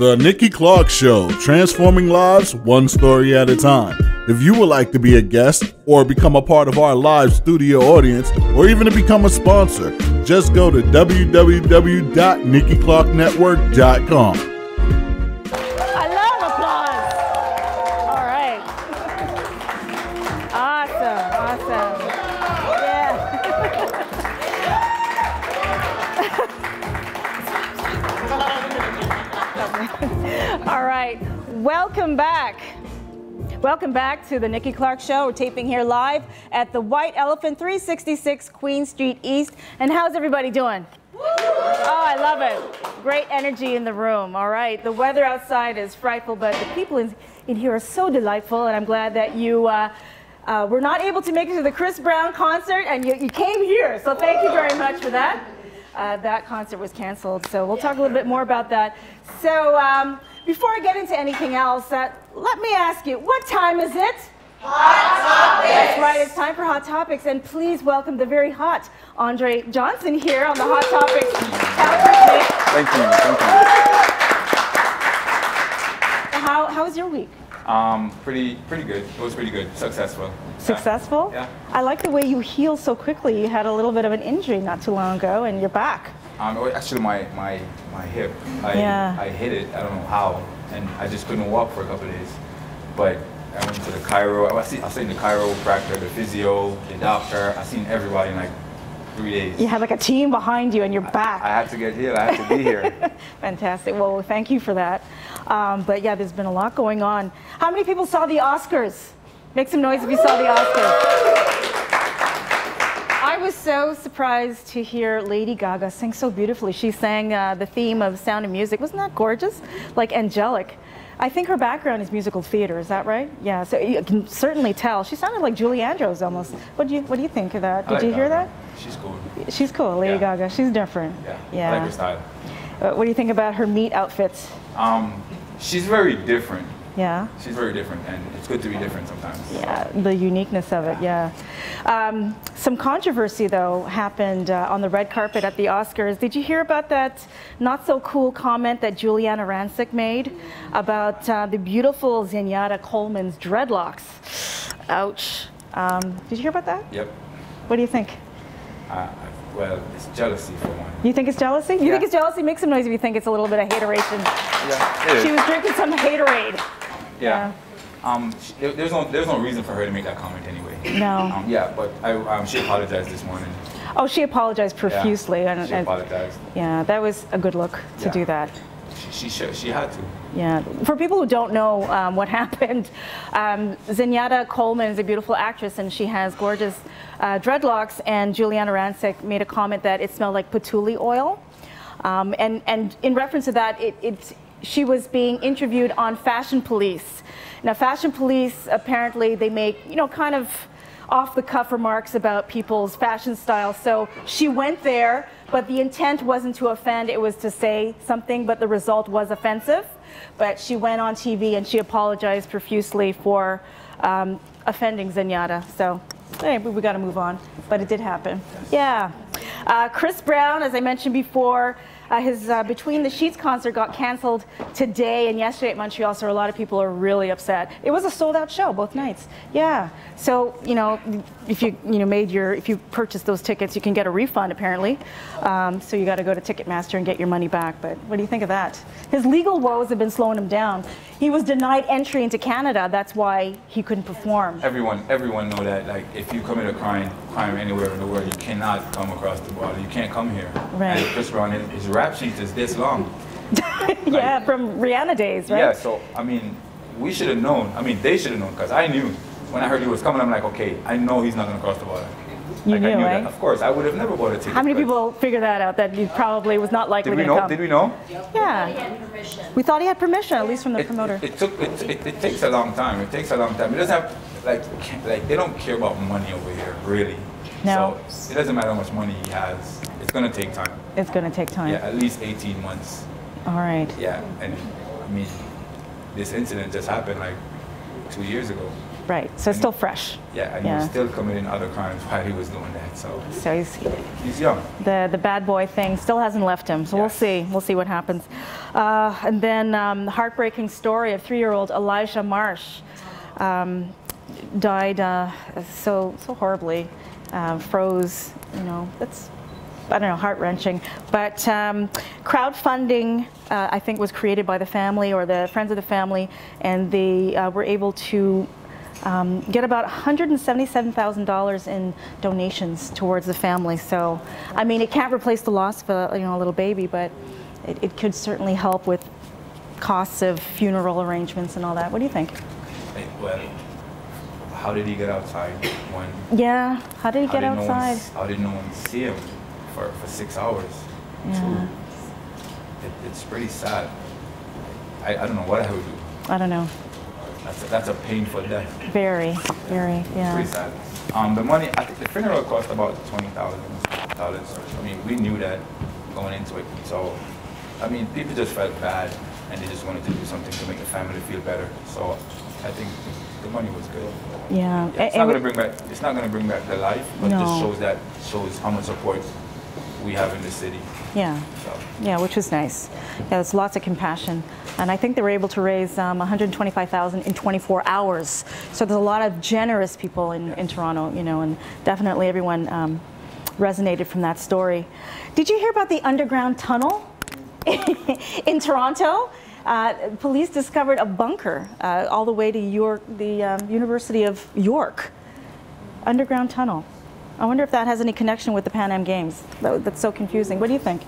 The Nikki Clarke Show, transforming lives one story at a time. If you would like to be a guest or become a part of our live studio audience or even to become a sponsor, just go to www.nikkiClarkNetwork.com. Welcome back. Welcome back to the Nikki Clarke Show. We're taping here live at the White Elephant 366 Queen Street East. And how's everybody doing? Oh, I love it. Great energy in the room. All right. The weather outside is frightful, but the people in, in here are so delightful, and I'm glad that you uh, uh, were not able to make it to the Chris Brown concert, and you, you came here. So thank you very much for that. Uh, that concert was canceled, so we'll talk a little bit more about that. So um, before I get into anything else, uh, let me ask you, what time is it? Hot Topics! That's right, it's time for Hot Topics, and please welcome the very hot Andre Johnson here on the Hot Topics counter. Thank you. Thank you. How, how was your week? Um, pretty, pretty good. It was pretty good. Successful. Successful? Yeah. I like the way you heal so quickly. You had a little bit of an injury not too long ago, and you're back. Um, actually, my, my, my hip. I, Yeah. I hit it. I don't know how, and I just couldn't walk for a couple days. But I went to the chiro. I see, I seen the chiropractor, the physio, the doctor. I seen everybody in like three days. You had like a team behind you, and you're back. I back. had to get healed. I had to be here. Fantastic. Well, thank you for that. Um, but yeah, there's been a lot going on. How many people saw the Oscars? Make some noise if you saw the Oscars. I was so surprised to hear Lady Gaga sing so beautifully. She sang uh, the theme of Sound of Music. Wasn't that gorgeous? Like angelic. I think her background is musical theater. Is that right? Yeah. So you can certainly tell. She sounded like Julie Andrews almost. What do you What do you think of that? Did like you hear Gaga. that? She's cool. She's cool, Lady Yeah. Gaga. She's different. Yeah. I like her style. Uh, what do you think about her meat outfits? Um, she's very different. Yeah. She's very different, and it's good to be different sometimes. Yeah, the uniqueness of it, yeah. Um, some controversy, though, happened uh, on the red carpet at the Oscars. Did you hear about that not so cool comment that Giuliana Rancic made about uh, the beautiful Zendaya Coleman's dreadlocks? Ouch. Um, did you hear about that? Yep. What do you think? Uh, well, it's jealousy for one. You think it's jealousy? You Yeah. think it's jealousy? Make some noise if you think it's a little bit of hateration. Yeah, it is. She was drinking some haterade. Yeah. Um, there- there's no there's no reason for her to make that comment anyway. No. Um, yeah, but I, um, she apologized this morning. Oh, she apologized Yeah. profusely. and- She and- apologized. yeah, that was a good look to Yeah. do that. She she, she had to. Yeah. For people who don't know um, what happened, um, Zendaya Coleman is a beautiful actress and she has gorgeous uh, dreadlocks. And Giuliana Rancic made a comment that it smelled like patchouli oil. Um, and, and in reference to that, it, it, she was being interviewed on Fashion Police. Now, Fashion Police apparently they make you know kind of off the cuff remarks about people's fashion style. So she went there, but the intent wasn't to offend, it was to say something, but the result was offensive. But she went on TV and she apologized profusely for um, offending Zendaya. So anyway, we got to move on. But it did happen. Yeah. Uh, Chris Brown, as I mentioned before, his uh, Between the Sheets concert got canceled today and yesterday at Montreal, so a lot of people are really upset. It was a sold out show both nights. Yeah. So, you know, if you, you know, made your, if you purchased those tickets, you can get a refund apparently. Um, so you got to go to Ticketmaster and get your money back. But what do you think of that? His legal woes have been slowing him down. He was denied entry into Canada. That's why he couldn't perform. Everyone everyone know that like if you commit a crime crime anywhere in the world, you cannot come across the border. You can't come here. Right. And Chris Brown, his, his rap sheet is this long. yeah, from Rihanna days, right? Yeah. So I mean, we should have known. I mean, they should have known because I knew when I heard he was coming. I'm like, okay, I know he's not gonna cross the border. You like, I knew, knew eh? that. Of course, I would have never bought a ticket. How many people figured that out? That he probably was not likely Did we to know? come. Did we know? Yeah. We thought he had permission, at least from the It, promoter. it, it took. It, it, it takes a long time. It takes a long time. It doesn't have like like they don't care about money over here, really. No. So it doesn't matter how much money he has. It's gonna take time. it's going to take time. Yeah, at least 18 months. All right. Yeah, and I mean, this incident just happened like two years ago. Right. So And still fresh. Yeah, and he was still committing other crimes while he was doing that. So So he's, he's young. the the bad boy thing still hasn't left him. So we'll see. We'll see what happens. Uh, and then um, the heartbreaking story of three-year-old Elijah Marsh um, died uh, so so horribly, uh, froze. You know, that's I don't know, heart wrenching. But um, crowdfunding, uh, I think, was created by the family or the friends of the family, and they uh, were able to um, get about $177,000 in donations towards the family. So, I mean, it can't replace the loss of a you know a little baby, but it, it could certainly help with costs of funeral arrangements and all that. What do you think? Hey, Well, how did he get outside when? Yeah, how did he get did no one outside? s- how did no one see him for, for six hours? Yeah. It, it's pretty sad. I, I don't know what I would do. I don't know. That's a, that's a painful death. Very, very, yeah. Pretty sad. Um, the money, I think the funeral cost about twenty thousand dollars. I mean, we knew that going into it. So, I mean, people just felt bad, and they just wanted to do something to make the family feel better. So, I think the money was good. Yeah. Yeah, it's not going to bring back. It's not going to bring back the life, but it just shows that shows how much support we have in the city. Yeah. So, Yeah, which was nice. Yeah, there's lots of compassion, and I think they were able to raise um, 125,000 in 24 hours. So there's a lot of generous people in, in Toronto, you know, and definitely everyone um, resonated from that story. Did you hear about the underground tunnel in Toronto? Uh, police discovered a bunker uh, all the way to York, the um, University of York. Underground tunnel. I wonder if that has any connection with the Pan Am Games. That- That's so confusing. What do you think?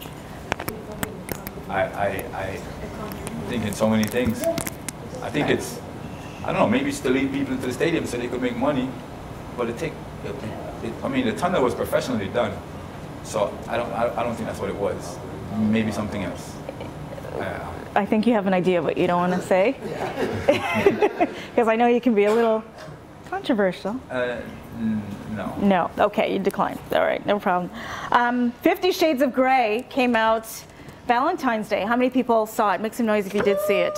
I, I, I think in so many things. I think it's, I don't know, maybe it's to lead people into the stadium so they could make money, but it take, it, it, I mean, the tunnel was professionally done, so I don't, I, I don't think that's what it was. Maybe something else. Uh, I think you have an idea, but you don't want to say. Because I know you can be a little controversial. uh, n- no. No. Okay, you decline. All right, no problem. Um, Fifty Shades of Grey came out Valentine's Day. How many people saw it? Make some noise if you did see it.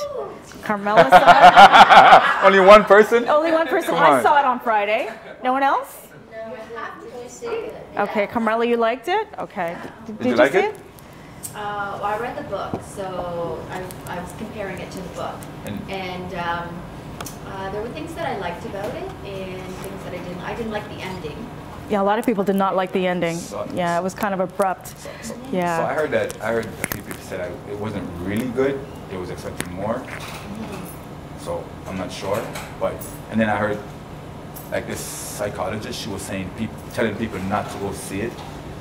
Carmela saw it. Only one person? Only one person. Come I saw it on Friday. No one else? Did you see it? Okay, Carmela, you liked it? Okay. D- Did, you like see it? Uh, well, I read the book, so I, I was comparing it to the book. And- And um, uh, there were things that I liked about it and things that I didn't. I didn't like the ending. Yeah, a lot of people did not like the ending. So- Yeah, it was kind of abrupt. So, so, Yeah. so I heard that, I heard a few people said I, it wasn't really good, they was expecting more. So I'm not sure, but, and then I heard, like this psychologist, she was saying, people, telling people not to go see it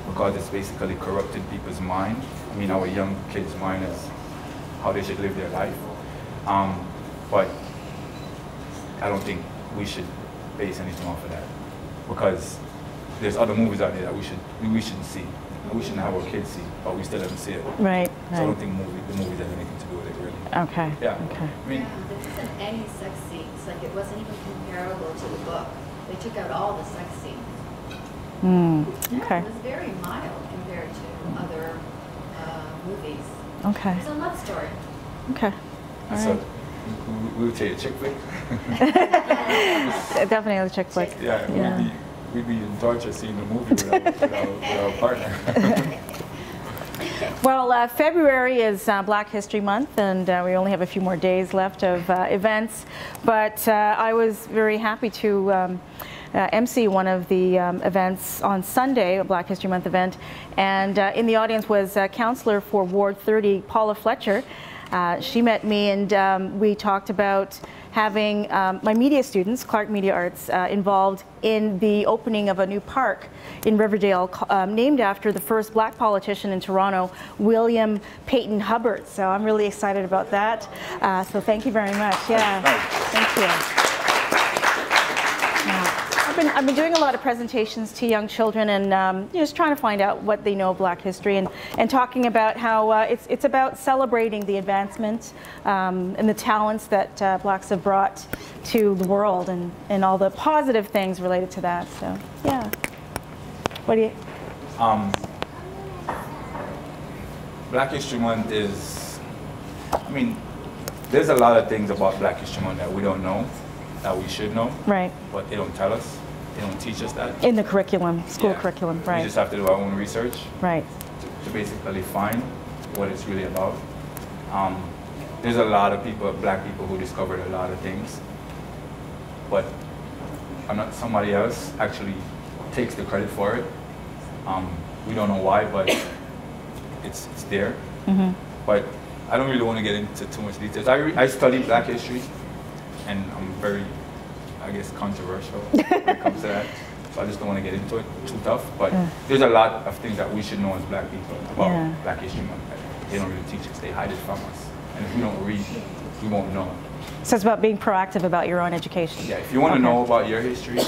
because it's basically corrupting people's mind. I mean, our young kids' mind is how they should live their life. Um, but I don't think we should base anything off of that because there's other movies out there that we should we shouldn't see. We shouldn't have our kids see, but we still haven't seen it. Right, So I don't think movie, the movies has anything to do with it, really. Okay. Yeah. Okay. I mean, Yeah, there wasn't any sex scenes. Like it wasn't even comparable to the book. They took out all the sex scenes. Hmm. Yeah, Okay. It was very mild compared to other uh, movies. Okay. It was a love story. Okay. All so right. We, would say a chick flick. Definitely a chick flick. Yeah, Yeah. We'd, be, we'd be in torture seeing the movie with our, with our, with our partner. Well, uh, February is uh, Black History Month, and uh, we only have a few more days left of uh, events. But uh, I was very happy to um, uh, MC one of the um, events on Sunday, a Black History Month event. And uh, in the audience was uh, councillor for Ward 30, Paula Fletcher. Uh, she met me, and um, we talked about having um, my media students, Clarke Media Arts, uh, involved in the opening of a new park in Riverdale um, named after the first black politician in Toronto, William Peyton Hubbard. So I'm really excited about that. Uh, so thank you very much. Yeah, thank you. I've been, I've been doing a lot of presentations to young children and um, just trying to find out what they know of Black history and, and talking about how uh, it's, it's about celebrating the advancement um, and the talents that uh, Blacks have brought to the world and, and all the positive things related to that. So, yeah. What do you? Um, Black History Month is, I mean, there's a lot of things about Black History Month that we don't know. that we should know, Right. but they don't tell us. They don't teach us that. In the curriculum, school Yeah. curriculum, We right? just have to do our own research Right. to, to basically find what it's really about. Um, there's a lot of people, black people, who discovered a lot of things, but I'm not. Somebody else actually takes the credit for it. Um, we don't know why, but it's it's there. But I don't really want to get into too much details. I, re- I study Black history, and I'm very, I guess, controversial when it comes to that. So I just don't want to get into it too tough. But there's a lot of things that we should know as Black people about Yeah. Black history month. They don't really teach us. They hide it from us. And if we don't read, we won't know. So it's about being proactive about your own education. Yeah, if you want to know about your history,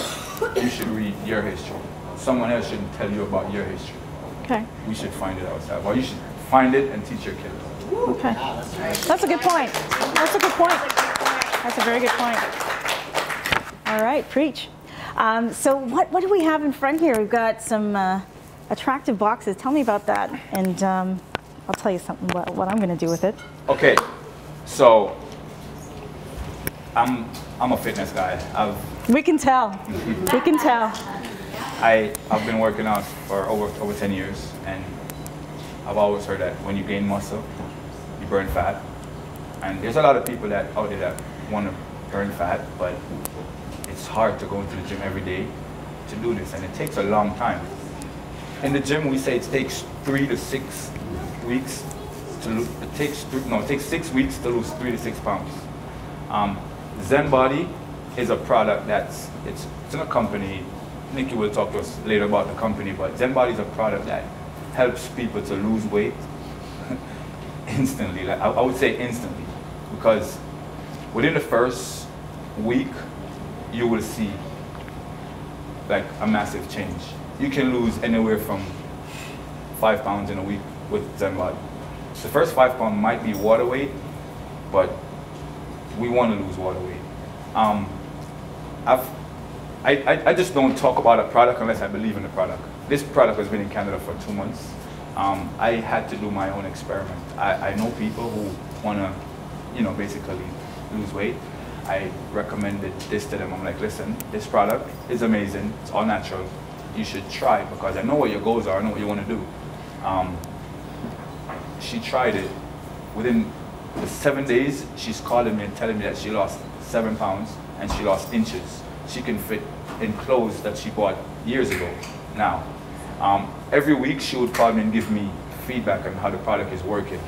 you should read your history. Someone else shouldn't tell you about your history. Okay. We should find it ourselves. Or you should find it and teach your kids. Okay. That's a good point. That's a good point. That's a very good point. All right, preach. Um, so what, what do we have in front here? We've got some uh, attractive boxes. Tell me about that, and um, I'll tell you something what, what I'm going to do with it. Okay, so I'm I'm a fitness guy. I've We can tell. We can tell. I I've been working out for over over 10 years, and I've always heard that when you gain muscle, you burn fat. And there's a lot of people that out there that want to burn fat, but it's hard to go into the gym every day to do this, and it takes a long time. In the gym, we say it takes three to six weeks to lose. It takes three, no, it takes six weeks to lose three to six pounds. Um, Zen Body is a product that's it's, it's in a company. Nikki will talk to us later about the company, but Zen Body is a product that helps people to lose weight instantly. Like I, I would say instantly, because within the first week, you will see like a massive change. You can lose anywhere from five pounds in a week with Zen Body. The first five pounds might be water weight, but we want to lose water weight. Um, I've, I, I, I just don't talk about a product unless I believe in the product. This product has been in Canada for two months. Um, I had to do my own experiment. I, I know people who want to, you know, basically lose weight. I recommended this to them. I'm like, listen, this product is amazing. It's all natural. You should try because I know what your goals are. I know what you want to do. Um, she tried it. Within the seven days, she's calling me and telling me that she lost seven pounds and she lost inches. She can fit in clothes that she bought years ago now. Um, every week, she would call me and give me feedback on how the product is working.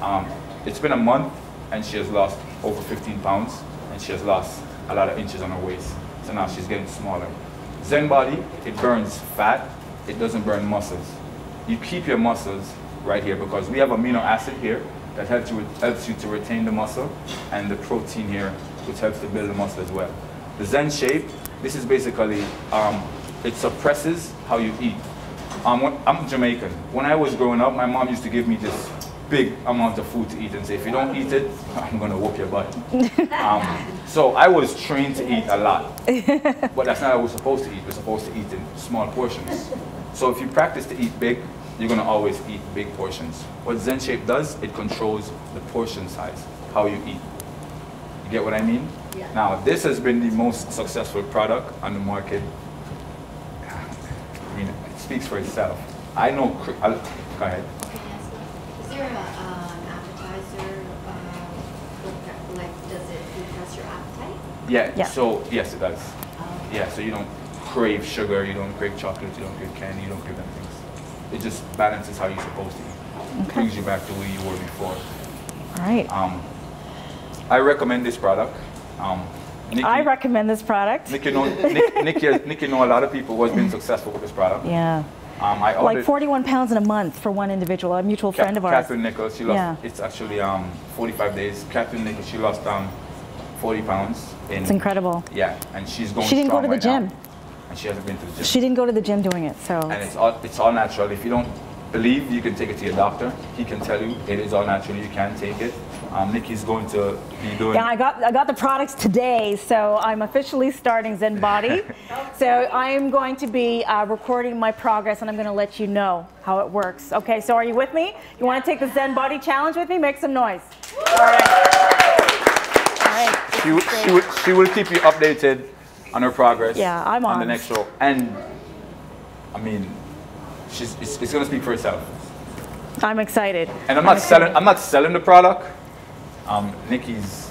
Um, it's been a month and she has lost over 15 pounds and she has lost a lot of inches on her waist. So now she's getting smaller. Zen Body, it burns fat, it doesn't burn muscles. You keep your muscles right here because we have amino acid here that helps you, helps you to retain the muscle and the protein here which helps to build the muscle as well. The Zen shape, this is basically, um, it suppresses how you eat. Um, I'm Jamaican. When I was growing up, my mom used to give me this big amount of food to eat and say, if you don't eat it, I'm gonna whoop your butt. um, so I was trained to eat a lot, but that's not what we're supposed to eat. We're supposed to eat in small portions. So if you practice to eat big, you're gonna always eat big portions. What Zen Shape does, it controls the portion size, how you eat. You get what I mean? Yeah. Now, this has been the most successful product on the market. I mean, it speaks for itself. I know, I'll, go ahead. Is there a, uh, an appetizer, uh, like, does it depress your appetite? Yeah, Yeah. so, yes, it does. Um, Yeah, so you don't crave sugar, you don't crave chocolate, you don't crave candy, you don't crave them things. It just balances how you're supposed to eat. Okay. Brings you back to where you were before. All right. Um, I recommend this product. Um, Nikki, I recommend this product. Nikki know, Nick, Nikki, Nikki know a lot of people who has been successful with this product. Yeah. Um, I Like 41 pounds in a month for one individual, a mutual Ca- friend of ours. Catherine Nichols. She lost. Yeah. It's actually um, 45 days. Catherine Nichols. She lost um, 40 pounds. In, It's incredible. Yeah, and she's going. She didn't go to the right now. gym. And she hasn't been to the gym. She didn't go to the gym doing it, so. and it's all it's all natural. If you don't believe, you can take it to your doctor. He can tell you it is all natural. You can take it. Um, Nikki's going to be doing. Yeah, I got I got the products today, so I'm officially starting Zen Body. so I am going to be uh, recording my progress, and I'm going to let you know how it works. Okay, so are you with me? You want to take the Zen Body challenge with me? Make some noise. All right. All right. She, will- she, will, she will keep you updated on her progress. Yeah, I'm on on. the next show. And I mean, she's it's, it's gonna speak for itself. I'm excited. And I'm not excited. selling. I'm not selling the product. Um, Nikki's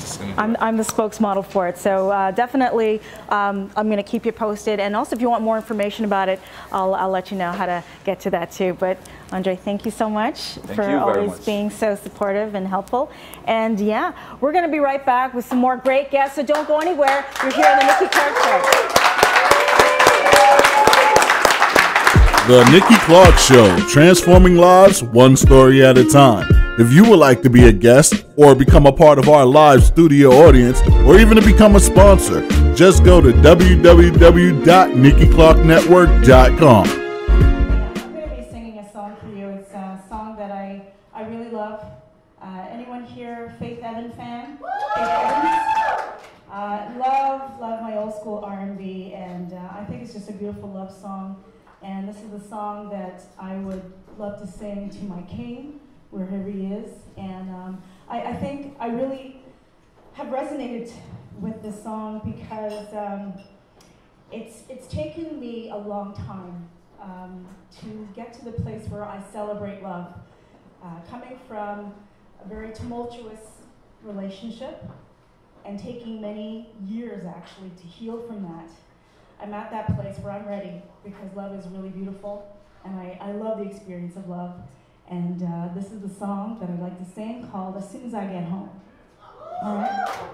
just gonna. do I'm. I'm the spokesmodel for it. So uh, definitely, um, I'm going to keep you posted. And also, if you want more information about it, I'll, I'll let you know how to get to that too. But Andre, thank you so much for always much. being so supportive and helpful. And yeah, we're going to be right back with some more great guests. So don't go anywhere. You're here on the Nikki Clarke Show. The Nikki Clarke Show, transforming lives one story at a time. If you would like to be a guest or become a part of our live studio audience or even to become a sponsor, just go to www.nikkiclarknetwork.com. I'm going to be singing a song for you. It's a song that I, I really love. Uh, anyone here Faith fan? Uh, love, love my old school R&B, and uh, I think it's just a beautiful love song. And this is a song that I would love to sing to my king, wherever he is. And um, I, I think I really have resonated with this song because um, it's it's taken me a long time um, to get to the place where I celebrate love. Uh, coming from a very tumultuous relationship and taking many years actually to heal from that, I'm at that place where I'm ready because love is really beautiful and I, I love the experience of love. And uh, this is the song that I'd like to sing called As Soon as I Get Home. All right?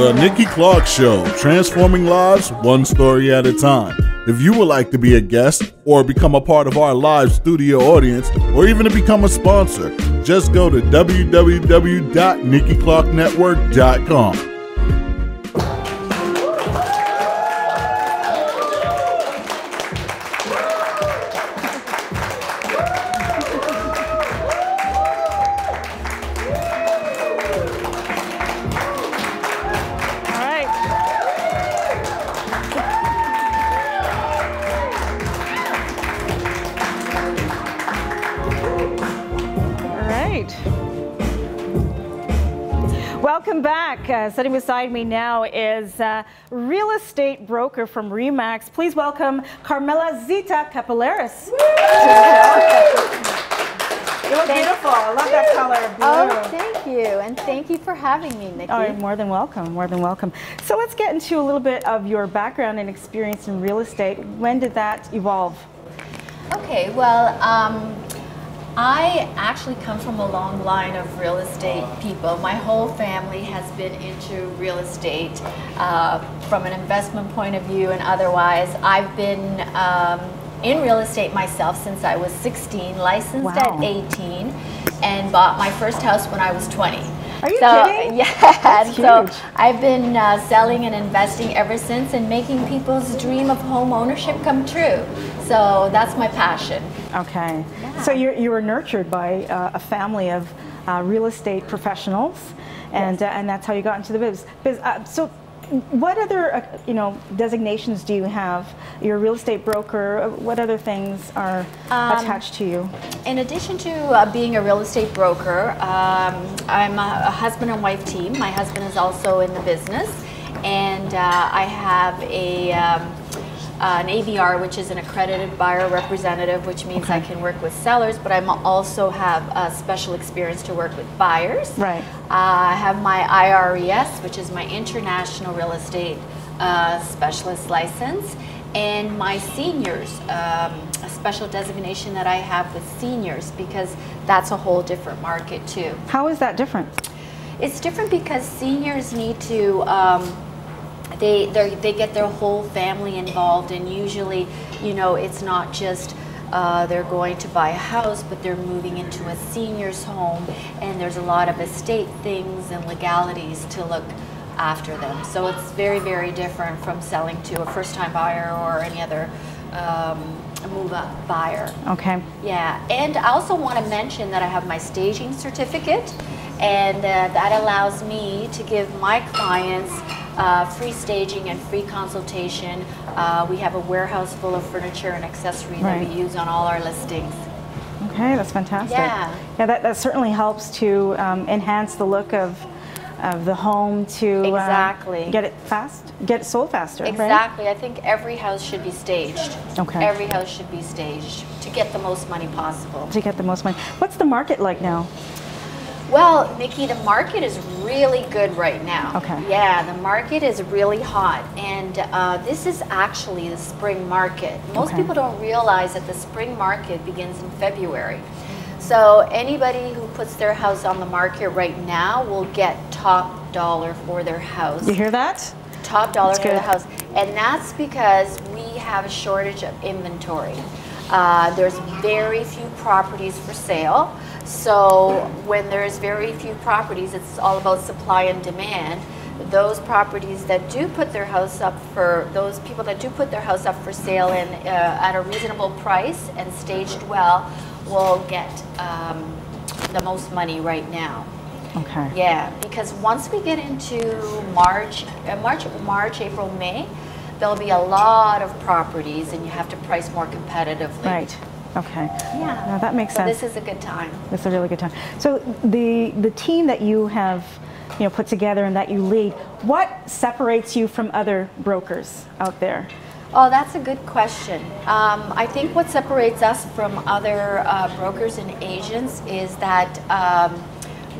The Nikki Clarke Show, transforming lives one story at a time. If you would like to be a guest or become a part of our live studio audience or even to become a sponsor, just go to www.nikkiClarkNetwork.com. beside me now is uh, real estate broker from Remax. Please welcome Carmela Zita Capillaris. you look beautiful. I love that color. Blue. Oh, thank you. And thank you for having me, Nikki. Oh, you're more than welcome, more than welcome. So let's get into a little bit of your background and experience in real estate. When did that evolve? Okay, well, um, I actually come from a long line of real estate people. My whole family has been into real estate uh, from an investment point of view and otherwise. I've been um, in real estate myself since I was 16, licensed Wow. at 18, and bought my first house when I was 20. Are you so, kidding? Yeah, That's so huge. I've been uh, selling and investing ever since and making people's dream of home ownership come true. So that's my passion. Okay. Yeah. So you you were nurtured by uh, a family of uh, real estate professionals, and uh, and that's how you got into the biz. biz uh, so, what other uh, you know designations do you have? You're real estate broker. uh, What other things are Um, attached to you? In addition to uh, being a real estate broker, um, I'm a, a husband and wife team. My husband is also in the business, and uh, I have a um, an ABR, which is an accredited buyer representative, which means I can work with sellers, but I also have a special experience to work with buyers. Right. Uh, I have my IRES, which is my International Real Estate uh, Specialist license, and my seniors, um, a special designation that I have with seniors because that's a whole different market too. How is that different? It's different because seniors need to. Um, they they're- get their whole family involved, and usually, you know, it's not just. Uh, they're going to buy a house, but they're moving into a senior's home, and there's a lot of estate things and legalities to look after them. So it's very, very different from selling to a first-time buyer or any other um, move-up buyer. Okay. Yeah, and I also want to mention that I have my staging certificate, and uh, that allows me to give my clients uh, free staging and free consultation. Uh, we have a warehouse full of furniture and accessory that we use on all our listings. Okay, that's fantastic. Yeah. Yeah, that, that certainly helps to um, enhance the look of, of the home to uh, Exactly. get it fast, get it sold faster. right? Exactly. I think every house should be staged. Okay. Every house should be staged to get the most money possible. To get the most money. What's the market like now? Well, Nikki, the market is really good right now. Okay. Yeah, the market is really hot, and uh, this is actually the spring market. Most Okay. people don't realize that the spring market begins in February. So anybody who puts their house on the market right now will get top dollar for their house You hear that? top dollar That's for the house. And that's because we have a shortage of inventory. Uh, there's very few properties for sale. So when there's very few properties, it's all about supply and demand. Those properties that do put their house up for those people that do put their house up for sale and uh, at a reasonable price and staged well will get um, the most money right now. Okay. Yeah, because once we get into March, uh, March, March, April, May, there'll be a lot of properties, and you have to price more competitively. Right. Okay. Yeah. No, that makes So sense. this is a good time. It's a really good time. So the the team that you have, you know, put together and that you lead, what separates you from other brokers out there? Oh, that's a good question. Um, I think what separates us from other uh, brokers and agents is that um,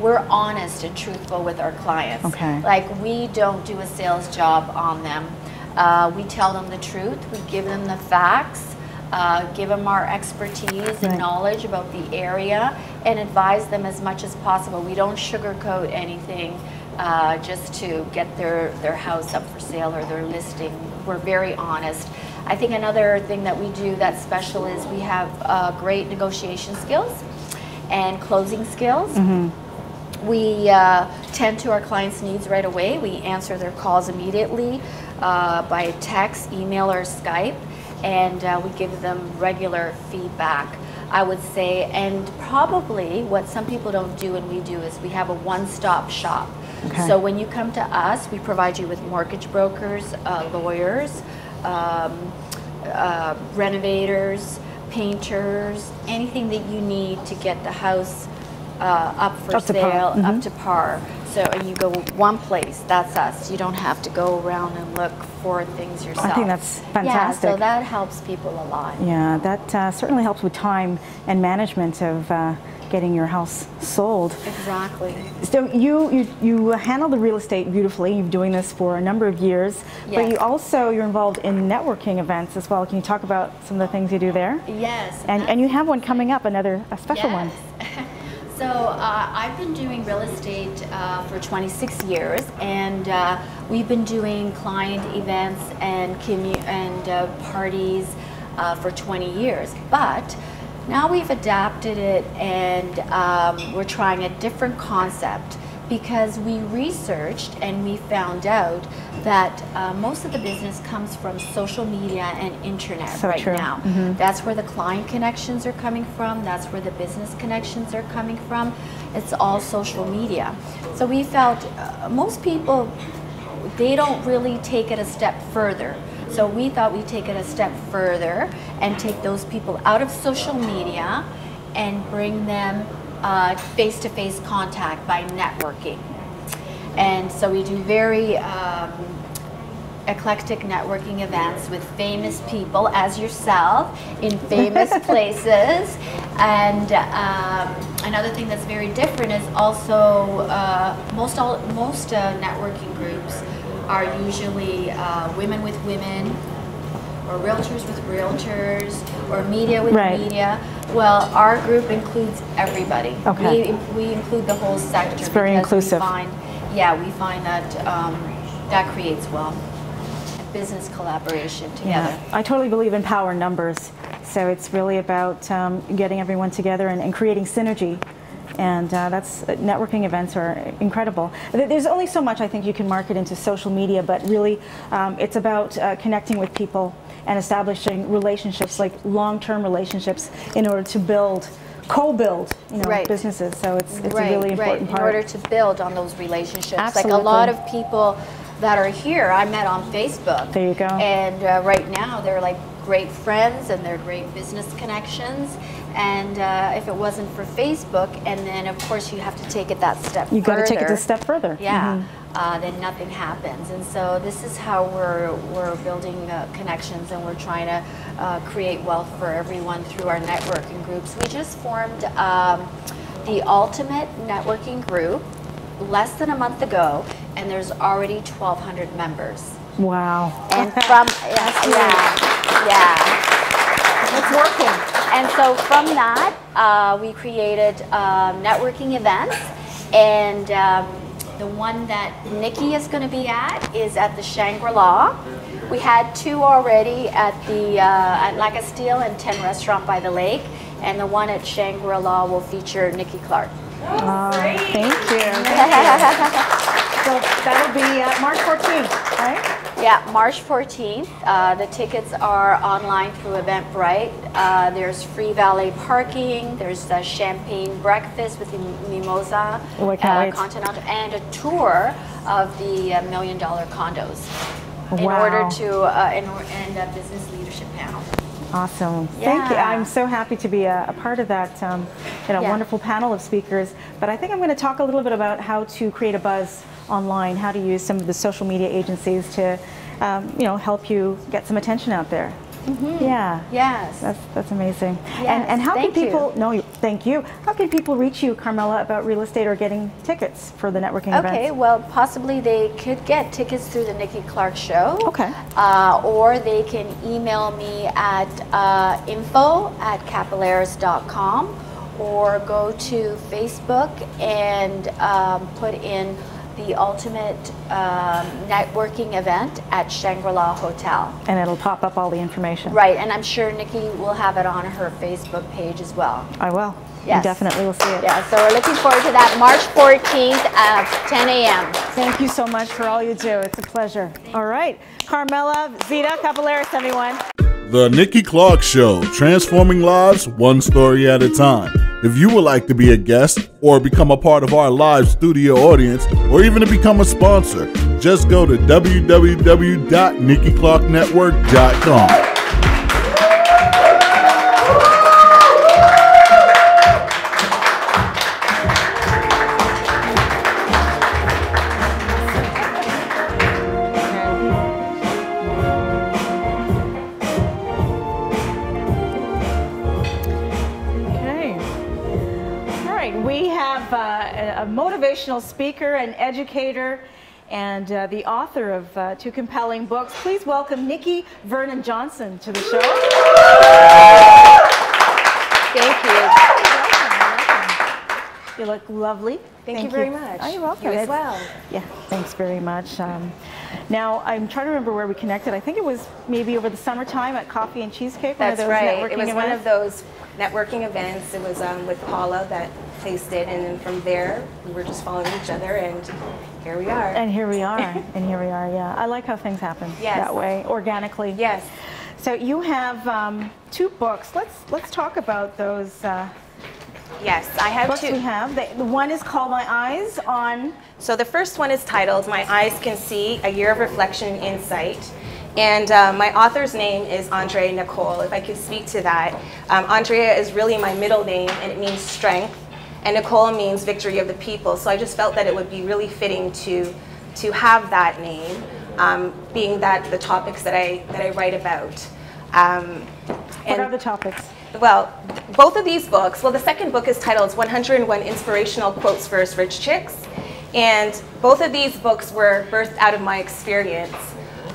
we're honest and truthful with our clients. Okay. Like we don't do a sales job on them. Uh, we tell them the truth. We give them the facts. Uh, give them our expertise Right. and knowledge about the area, and advise them as much as possible. We don't sugarcoat anything. uh, just to get their, their house up for sale or their listing. We're very honest. I think another thing that we do that's special is we have uh, great negotiation skills and closing skills. We uh, tend to our clients' needs right away. We answer their calls immediately uh, by text, email, or Skype, and uh, we give them regular feedback. I would say, and probably what some people don't do and we do is we have a one-stop shop. Okay. So when you come to us, we provide you with mortgage brokers, uh, lawyers, um, uh, renovators, painters, anything that you need to get the house uh, up for Up par. sale, Mhm. up to par. So and you go one place, that's us. You don't have to go around and look for things yourself. I think that's fantastic. Yeah, so that helps people a lot. Yeah, that uh, certainly helps with time and management of uh, getting your house sold. Exactly. So you, you you handle the real estate beautifully. You've been doing this for a number of years, yes. but you also you're involved in networking events as well. Can you talk about some of the things you do there? Yes. And and you have one coming up, another a special one. So uh, I've been doing real estate uh, for 26 years, and uh, we've been doing client events and commu- and uh, parties uh, for 20 years. But now we've adapted it, and um, we're trying a different concept because we researched and we found out that uh, most of the business comes from social media and internet So right true. now. That's where the client connections are coming from. That's where the business connections are coming from. It's all social media. So we felt uh, most people they don't really take it a step further. So we thought we'd take it a step further and take those people out of social media and bring them uh, face-to-face contact by networking. And so we do very um, eclectic networking events with famous people as yourself in famous places. And um, another thing that's very different is also uh, most all, most uh, networking groups are usually uh, women with women or realtors with realtors or media with Right. media. Well, our group includes everybody. Okay. We, we include the whole sector. It's very because we inclusive. find- yeah, we find that um, that creates wealth, business collaboration together. Yeah, I totally believe in power numbers. So it's really about um, getting everyone together and, and creating synergy. And uh, that's uh, networking events are incredible. There's only so much I think you can market into social media, but really um, it's about uh, connecting with people and establishing relationships, like long-term relationships, in order to build, co-build, you know, Right. businesses. So it's, it's right, a really right. important In part. order to build on those relationships. Like a lot of people that are here, I met on Facebook. There you go. And uh, right now, they're like great friends and they're great business connections. And uh, if it wasn't for Facebook, and then of course you have to take it that step You've got to take it a step further. Yeah, Mhm. Uh, then nothing happens. And so this is how we're, we're building uh, connections and we're trying to uh, create wealth for everyone through our networking groups. We just formed um, the Ultimate Networking Group less than a month ago, and there's already 1,200 members. Wow. And from, yeah, yeah, yeah. It's working. And so from that, uh, we created um, networking events, and um, the one that Nikki is going to be at is at the Shangri-La. We had two already at the uh, at La Castile and Ten Restaurant by the Lake, and the one at Shangri-La will feature Nikki Clarke. Uh, thank you. So that'll be uh, March 14th, right? Yeah, March 14th. Uh, the tickets are online through Eventbrite. Uh, there's free valet parking. There's a champagne breakfast with a mimosa, Oh, I can't uh, continental, and a tour of the uh, million dollar condos. In order to uh, in, and a business leadership panel. Awesome. Thank you. I'm so happy to be a, a part of that um, you know, Yeah. wonderful panel of speakers. But I think I'm going to talk a little bit about how to create a buzz online, how to use some of the social media agencies to um, you know, help you get some attention out there. Yeah. Yes. That's, that's amazing. and, Yes, and how thank can you. people, no, you- thank you. How can people reach you, Carmela, about real estate or getting tickets for the networking Okay, events? well, possibly they could get tickets through the Nikki Clarke Show. Okay. Uh, or they can email me at uh, info at capillaris.com or go to Facebook and um, put in the ultimate um, networking event at Shangri-La Hotel. And it'll pop up all the information. Right, and I'm sure Nikki will have it on her Facebook page as well. I will. Yes. You definitely will see it. Yeah, so we're looking forward to that March 14th at 10 a.m. Thank you so much for all you do. It's a pleasure. All right. Carmela, Zita, Caballeros, everyone. The Nikki Clarke Show, transforming lives one story at a time. If you would like to be a guest or become a part of our live studio audience or even to become a sponsor, just go to www.nikkiClarkNetwork.com. motivational speaker, and educator, and uh, the author of uh, two compelling books. Please welcome Nikki Vernon Johnson to the show. Thank you. You look lovely. Thank you very much. Oh, you're welcome. You as well. Yeah, thanks very much. Um, now, I'm trying to remember where we connected. I think it was maybe over the summertime at Coffee and Cheesecake. one of That's those right. It was one of those networking events. It was um, with Paula that placed it, and then from there we were just following each other, and here we are. And here we are. and here we are. Yeah, I like how things happen Yes. that way, organically. yes. So you have um, two books. Let's let's talk about those uh, Yes, I have books two. we have. The, the one is called My Eyes on. So the first one is titled "My Eyes Can See: A Year of Reflection and Insight." And uh, my author's name is Andrea Nicole. If I could speak to that, um, Andrea is really my middle name, and it means strength, and Nicole means victory of the people. So I just felt that it would be really fitting to to have that name, um, being that the topics that I that I write about. Um, What are the topics? well, both of these books, well, the second book is titled 101 Inspirational Quotes for Rich Chicks. And both of these books were birthed out of my experience.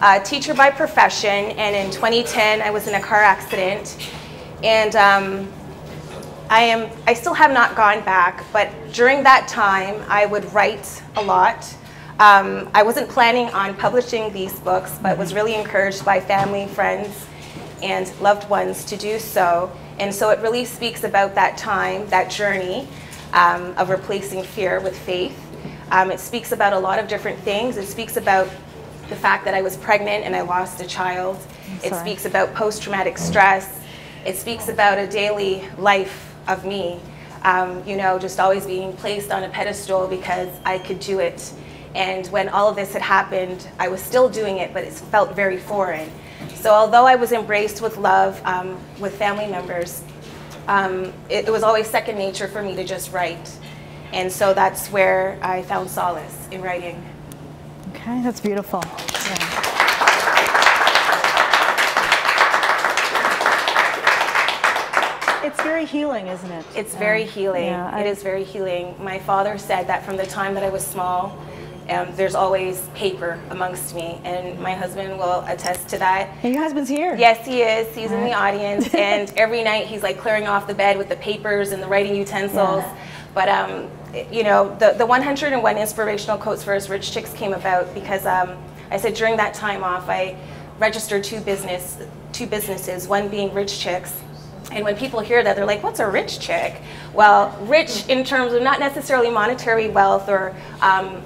Uh, teacher by profession, and in 2010, I was in a car accident. And um, I am I still have not gone back, but during that time I would write a lot. Um, I wasn't planning on publishing these books, but was really encouraged by family, friends, and loved ones to do so. And so it really speaks about that time, that journey um, of replacing fear with faith. Um, it speaks about a lot of different things. It speaks about the fact that I was pregnant and I lost a child. It speaks about post traumatic stress. It speaks about a daily life of me, um, you know, just always being placed on a pedestal because I could do it. And when all of this had happened, I was still doing it, but it felt very foreign. So, although I was embraced with love um, with family members, um, it, it was always second nature for me to just write. And so that's where I found solace in writing. Okay, that's beautiful. Yeah. It's very healing, isn't it? It's very healing. yeah, I- it is very healing. My father said that from the time that I was small, um, there's always paper amongst me, and my husband will attest to that. And your husband's here. Yes, he is. He's in the audience, and every night he's like clearing off the bed with the papers and the writing utensils. Yeah. But um, you know, the the 101 inspirational quotes for us rich chicks came about because um, I said during that time off, I registered two business two businesses, one being Rich Chicks. And when people hear that, they're like, "What's a rich chick?" Well, rich in terms of not necessarily monetary wealth or um,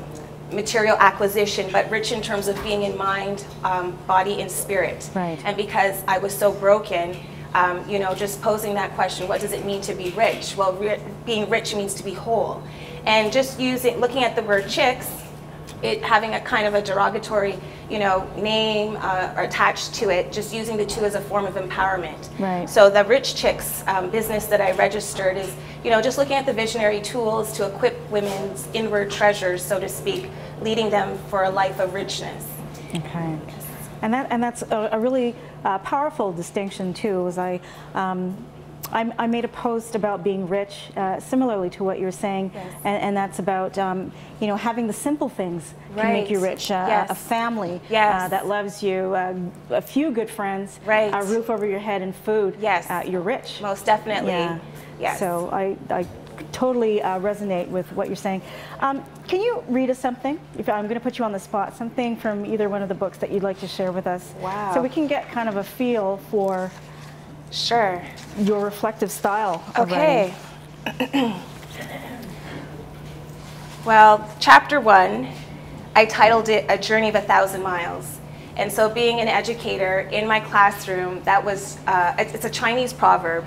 material acquisition, but rich in terms of being in mind, um, body, and spirit. Right. And because I was so broken, um, you know, just posing that question, what does it mean to be rich? Well, ri being rich means to be whole. And just using, looking at the word chicks, it having a kind of a derogatory, you know, name uh, attached to it, just using the two as a form of empowerment. Right. So the Rich Chicks um, business that I registered is, you know, just looking at the visionary tools to equip women's inward treasures, so to speak, leading them for a life of richness. Okay. And that and that's a, a really uh, powerful distinction too. Was I, um, I, I made a post about being rich, uh, similarly to what you're saying, Yes. and, and that's about um, you know having the simple things can make you rich. Uh, Yes. A family uh, that loves you, uh, a few good friends, Right. a roof over your head, and food. Yes. uh, you're rich. Most definitely. Yeah. Yes. So I, I totally uh, resonate with what you're saying. Um, can you read us something? If I'm going to put you on the spot, something from either one of the books that you'd like to share with us. Wow. So we can get kind of a feel for Sure. your reflective style. Okay. Well, chapter one, I titled it A Journey of a Thousand Miles. And so, being an educator in my classroom, that was, uh, it's it's a Chinese proverb,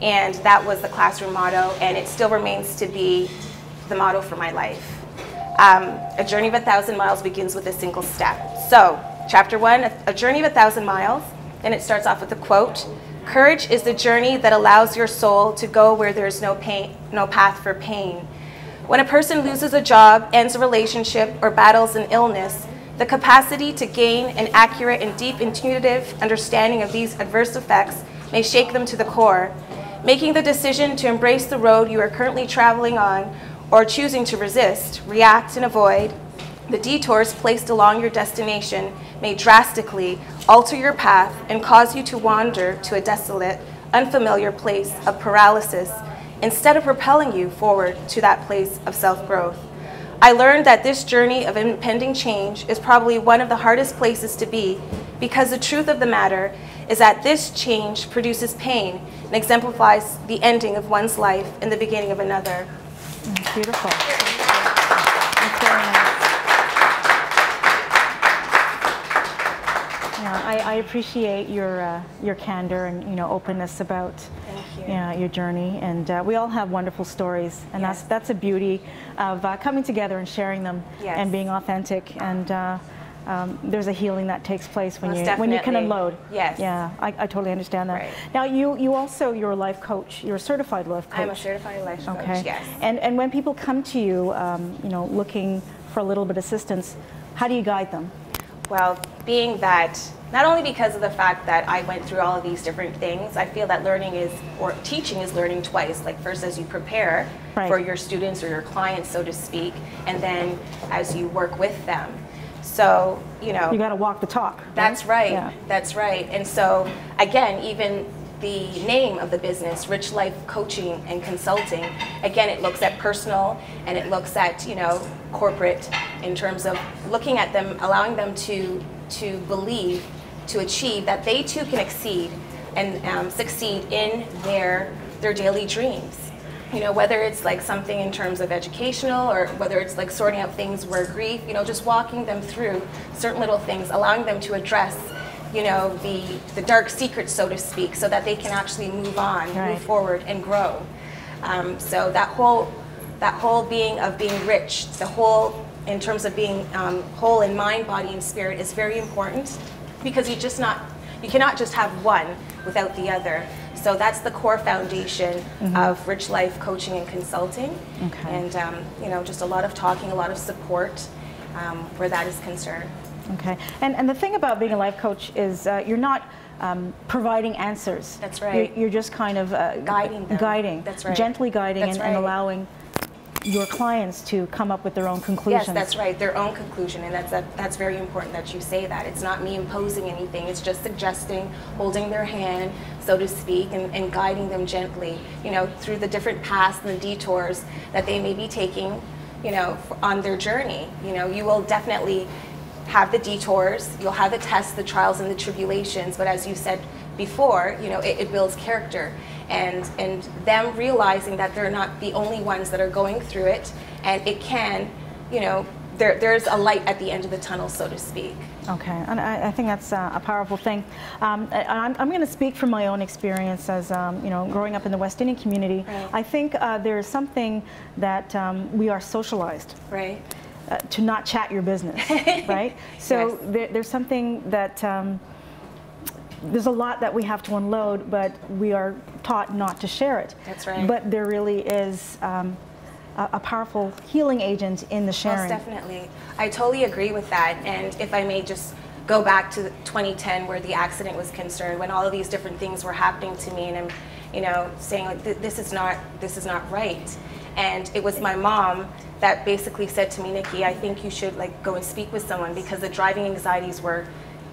and that was the classroom motto, and it still remains to be the motto for my life. Um, a journey of a thousand miles begins with a single step. So, chapter one, a, journey of a thousand miles, and it starts off with a quote Courage is the journey that allows your soul to go where there's no pain, no path for pain. When a person loses a job, ends a relationship, or battles an illness, the capacity to gain an accurate and deep intuitive understanding of these adverse effects may shake them to the core. Making the decision to embrace the road you are currently traveling on, or choosing to resist, react, and avoid, the detours placed along your destination may drastically alter your path and cause you to wander to a desolate, unfamiliar place of paralysis instead of propelling you forward to that place of self growth. I learned that this journey of impending change is probably one of the hardest places to be because the truth of the matter is that this change produces pain and exemplifies the ending of one's life and the beginning of another. Beautiful. That's very nice. Yeah, I, I appreciate your uh, your candor and you know openness about Thank you. yeah, your journey, and uh, we all have wonderful stories, and that's Yes. that's a beauty of uh, coming together and sharing them Yes. and being authentic. And uh, um, there's a healing that takes place when Most you when you can unload. Yes. Yeah, I, I totally understand that. Right. Now you you also you're a life coach. You're a certified life coach. I'm a certified life coach, Okay. yes. And and when people come to you, um, you know, looking for a little bit of assistance, how do you guide them? Well, being that not only because of the fact that I went through all of these different things, I feel that learning is, or teaching is learning twice. Like, first as you prepare Right. for your students or your clients, so to speak, and then as you work with them. So, you know, You got to walk the talk. that's right. Yeah. That's right. And so, again, even the name of the business, Rich Life Coaching and Consulting, again, it looks at personal and it looks at, you know, corporate in terms of looking at them, allowing them to, to believe, to achieve that they too can exceed and um, succeed in their, their daily dreams you know whether it's like something in terms of educational or whether it's like sorting out things where grief you know just walking them through certain little things allowing them to address you know the the dark secrets so to speak so that they can actually move on Right. move forward and grow um, so that whole that whole being of being rich the whole in terms of being um, whole in mind body and spirit is very important because you just not you cannot just have one without the other so that's the core foundation of rich life coaching and consulting. Okay. and um, you know just a lot of talking a lot of support um, where that is concerned Okay. And and the thing about being a life coach is uh, you're not. Um, providing answers. That's right. You're, you're just kind of uh, Guiding them. guiding, That's right. gently guiding, and, and allowing your clients to come up with their own conclusions. Yes, that's right. Their own conclusion, and that's a, that's very important that you say that. It's not me imposing anything. It's just suggesting, holding their hand, so to speak, and, and guiding them gently. You know, through the different paths and the detours that they may be taking. You know, on their journey. You know, you will definitely have the detours. You'll have the tests, the trials, and the tribulations. But as you said before, you know, it, it builds character. And, and them realizing that they're not the only ones that are going through it, and it can, you know, there, there's a light at the end of the tunnel, so to speak. Okay, and I, I think that's uh, a powerful thing. Um, I, I'm, I'm going to speak from my own experience as um, you know, growing up in the West Indian community. Right. I think uh, there is something that um, we are socialized Right. uh, to not chat your business, right? So Yes. there, there's something that um, there's a lot that we have to unload, but we are taught not to share it. That's right. But there really is um, a, a powerful healing agent in the sharing. Most definitely. I totally agree with that. And if I may just go back to 2010 where the accident was concerned, when all of these different things were happening to me and I'm, you know, saying like, this is not, this is not right. And it was my mom that basically said to me, Nikki, I think you should like go and speak with someone because the driving anxieties were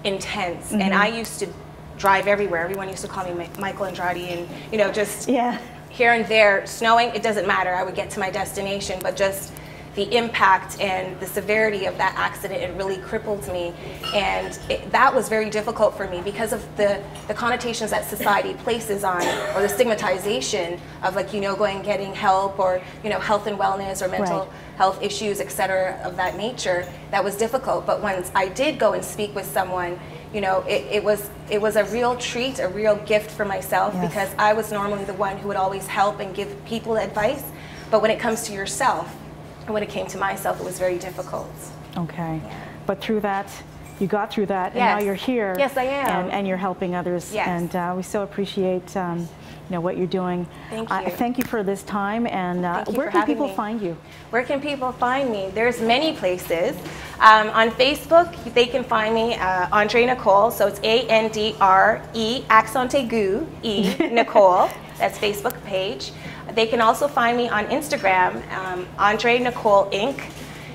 intense. And I used to drive everywhere. Everyone used to call me Mi- Michael Andretti and, you know, just Yeah. here and there snowing, it doesn't matter. I would get to my destination, but just the impact and the severity of that accident, it really crippled me. And it, that was very difficult for me because of the, the connotations that society places on, or the stigmatization of like, you know, going and getting help or, you know, health and wellness or mental Right. Health issues, et cetera, of that nature. That was difficult. But once I did go and speak with someone, you know, it, it was it was a real treat, a real gift for myself Yes. because I was normally the one who would always help and give people advice. But when it comes to yourself, and when it came to myself, it was very difficult. Okay. But through that, you got through that, and now you're here. Yes, I am. And, and you're helping others. Yes. And uh, we so appreciate um, you know what you're doing. Thank Uh, you. thank you for this time. And uh, where can people me. find you? Where can people find me? There's many places. Um, on Facebook, they can find me, uh, Andrée Nicole. So it's A N D R E accent aigu E Nicole. That's Facebook page. They can also find me on Instagram, um, Andrée Nicole Inc.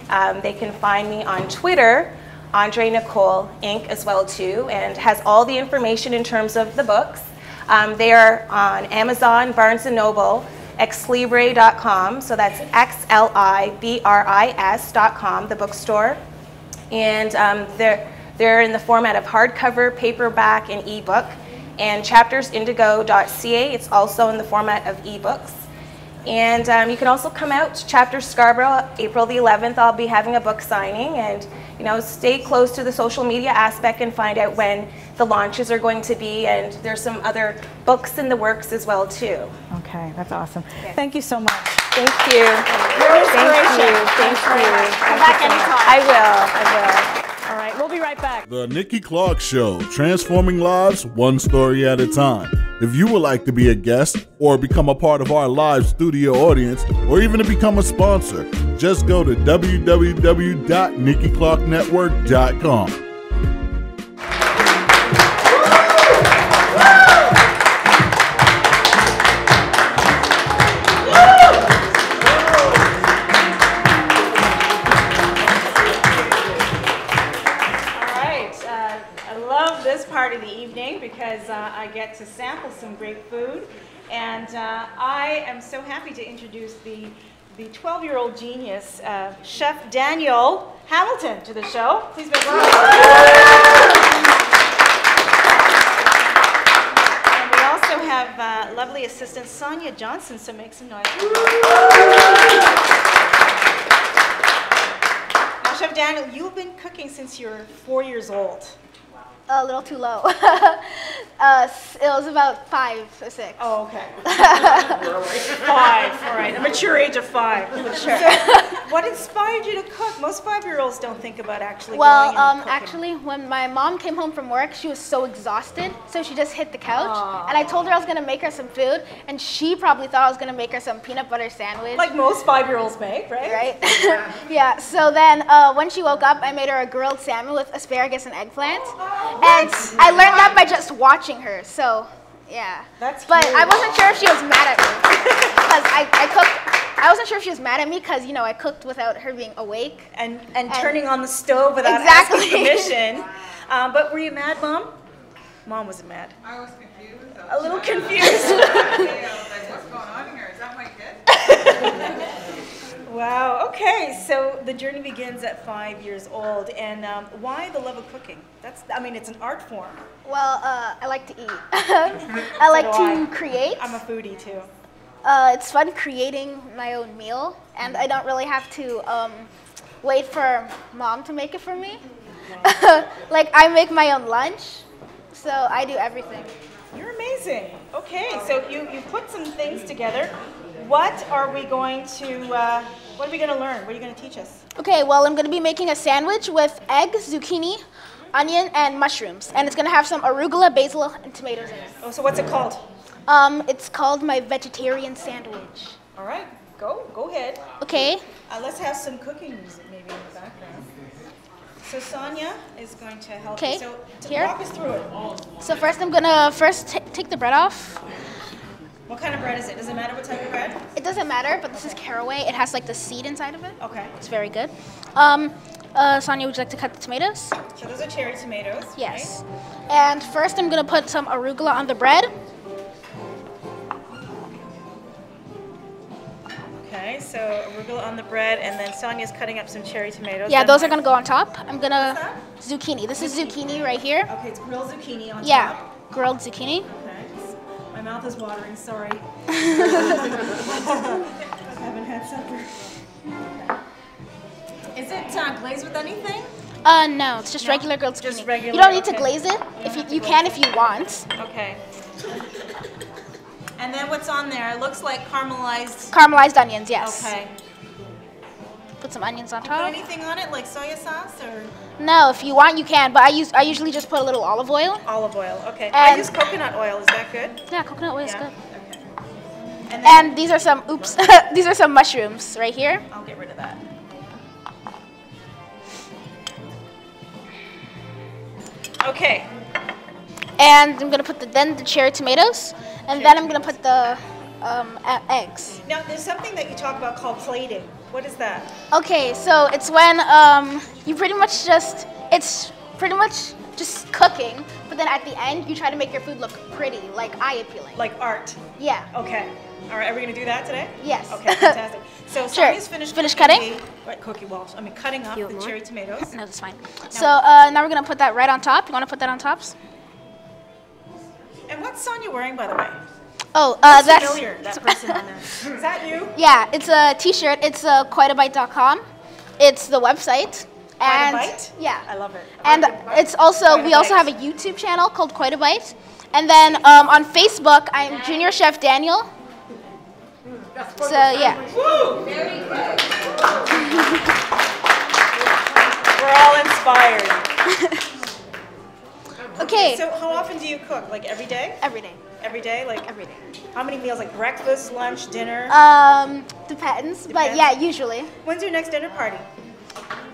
Um, they can find me on Twitter, Andrée Nicole Inc. as well too, and has all the information in terms of the books. Um, they are on Amazon, Barnes Noble, xlibris.com. So that's X L I B R I S.com, the bookstore. And um, they're, they're in the format of hardcover, paperback, and ebook. And chaptersindigo.ca, it's also in the format of ebooks. And um, you can also come out to Chapter Scarborough, April the 11th. I'll be having a book signing, and you know, stay close to the social media aspect and find out when the launches are going to be. And there's some other books in the works as well too. Okay, that's awesome. Yes. Thank you so much. Thank you. Thank you. Thank you. Come back anytime. I will. I will. Be right back. The Nikki Clarke Show, transforming lives one story at a time. If you would like to be a guest or become a part of our live studio audience or even to become a sponsor, just go to www.nikkiClarkNetwork.com. because uh, I get to sample some great food. And uh, I am so happy to introduce the the 12-year-old genius, uh, Chef Daniel Hamilton, to the show. Please make welcome. And we also have uh, lovely assistant Sonia Johnson, so make some noise. Now, Chef Daniel, you've been cooking since you were four years old. A little too low. uh, it was about five or six. Oh, okay. five, all right, a mature age of five. Mature. what inspired you to cook? Most five-year-olds don't think about actually Well, going um, actually, when my mom came home from work, she was so exhausted, so she just hit the couch. And I told her I was gonna make her some food, and she probably thought I was gonna make her some peanut butter sandwich. like most five-year-olds make, right? right? yeah. So then, uh, when she woke up, I made her a grilled salmon with asparagus and eggplant, and I learned that by just watching her. So, yeah. That's But I wasn't sure if she was mad at me because I, I cooked. I wasn't sure if she was mad at me because you know I cooked without her being awake. And and turning on the stove without asking permission. Um, but were you mad, mom? Mom wasn't mad. I was confused. A little confused. I was like, what's going on here? Is that my kid? wow. Okay. So the journey begins at five years old, and um, why the love of cooking? That's. I mean, it's an art form. Well, uh, I like to eat. I like I. to create. I'm a foodie too. Uh, it's fun creating my own meal, and I don't really have to um, wait for mom to make it for me. like I make my own lunch, so I do everything. You're amazing. Okay, so you, you put some things together. What are we going to, uh, what are we going to learn? What are you going to teach us? Okay, well I'm gonna be making a sandwich with egg, zucchini, onion, and mushrooms, and it's gonna have some arugula, basil, and tomatoes in it. Oh, so what's it called? Um, it's called my vegetarian sandwich. All right, go, go ahead. Okay. Uh, let's have some cooking music maybe in the background. So Sonia is going to help Okay, you. So to here. walk us through it. So first I'm gonna first t- take the bread off. What kind of bread is it? Does it matter what type of bread? It doesn't matter, but this is caraway. It has like the seed inside of it. Okay. It's very good. Um, uh, Sonia, would you like to cut the tomatoes? So those are cherry tomatoes. Yes. And first I'm gonna put some arugula on the bread. Okay, so arugula on the bread, and then Sonia's cutting up some cherry tomatoes. Yeah, those are gonna go on top. I'm gonna zucchini. This is zucchini right here. Okay, it's grilled zucchini on Yeah, top. grilled zucchini. Okay. My mouth is watering, sorry. I haven't had supper. Is it uh, glazed with anything? Uh, no, it's just No? regular grilled zucchini. Just regular, you don't need to glaze it. You If you, you can it. if you want. Okay. And then what's on there? It looks like caramelized. Caramelized onions, yes. Okay. Put some onions on Put top. anything on it, like soya sauce or No, if you want, you can. But I use I usually just put a little olive oil. olive oil? Okay. I use coconut oil. Is that good? Yeah, coconut oil is good. Okay. And then And these are some oops. these are some mushrooms right here. I'll get rid of that. Okay. And I'm gonna put the then the cherry tomatoes, and then I'm gonna put the um, eggs. Now, there's something that you talk about called plating. What is that? Okay, so it's when um, you pretty much just it's pretty much just cooking, but then at the end you try to make your food look pretty, like eye appealing. Like art. Yeah. Okay. All right. Are we gonna do that today? Yes. Okay. Fantastic. So Sure. Sonia's finished. Finish cooking cutting? The, what cookie? Well, I mean cutting up the more? cherry tomatoes. No, that's fine. So uh, now we're gonna put that right on top. You wanna put that on tops? And what's Sonia wearing, by the way? Oh, uh, That's that's familiar. That person on there. Is that you? yeah. It's a T-shirt. It's uh, quiteabite.com. It's the website. Quite a and bite? yeah. I love it. And it's also Quite we also have a YouTube channel called Quite a Bite, and then um, on Facebook I'm Junior Chef Daniel. So yeah, Woo! Very good. We're all inspired. okay, So how often do you cook? Like every day? every day. Every day? Like Every day. How many meals? Like breakfast, lunch, dinner? Um, depends, but yeah, usually. When's your next dinner party?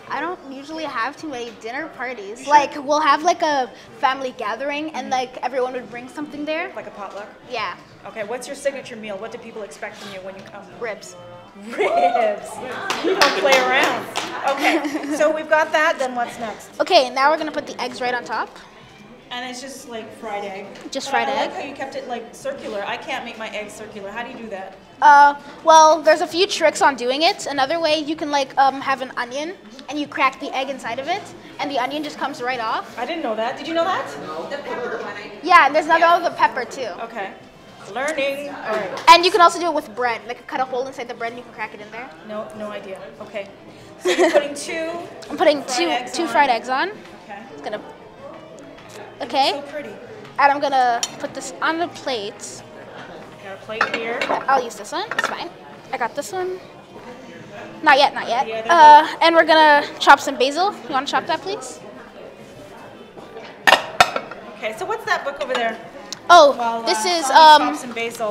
I don't usually have too many dinner parties. Like we'll have like a family gathering, and like everyone would bring something there. Like a potluck? Yeah, Okay, what's your signature meal? What do people expect from you when you come? ribs. Ribs. You don't play around. Okay, so we've got that, then what's next? Okay, now we're gonna put the eggs right on top. And it's just like fried egg. Just But fried I egg. like how you kept it like circular. I can't make my eggs circular. How do you do that? Uh, well, there's a few tricks on doing it. Another way you can like um, have an onion and you crack the egg inside of it, and the onion just comes right off. I didn't know that. Did you know that? No. The pepper. Yeah, and there's another one with the pepper too. Okay. Learning. All right. And you can also do it with bread. Like cut a hole inside the bread and you can crack it in there. No, no idea. Okay. So you're putting two. I'm putting Fried two eggs two on. fried eggs on. Okay. It's gonna. So Okay, pretty. and I'm gonna put this on the plate. Got a plate here. I'll use this one. It's fine. I got this one. Not yet, not yet. Uh, and we're gonna chop some basil. You wanna chop that, please? Okay. So what's that book over there? Oh, uh, this is um.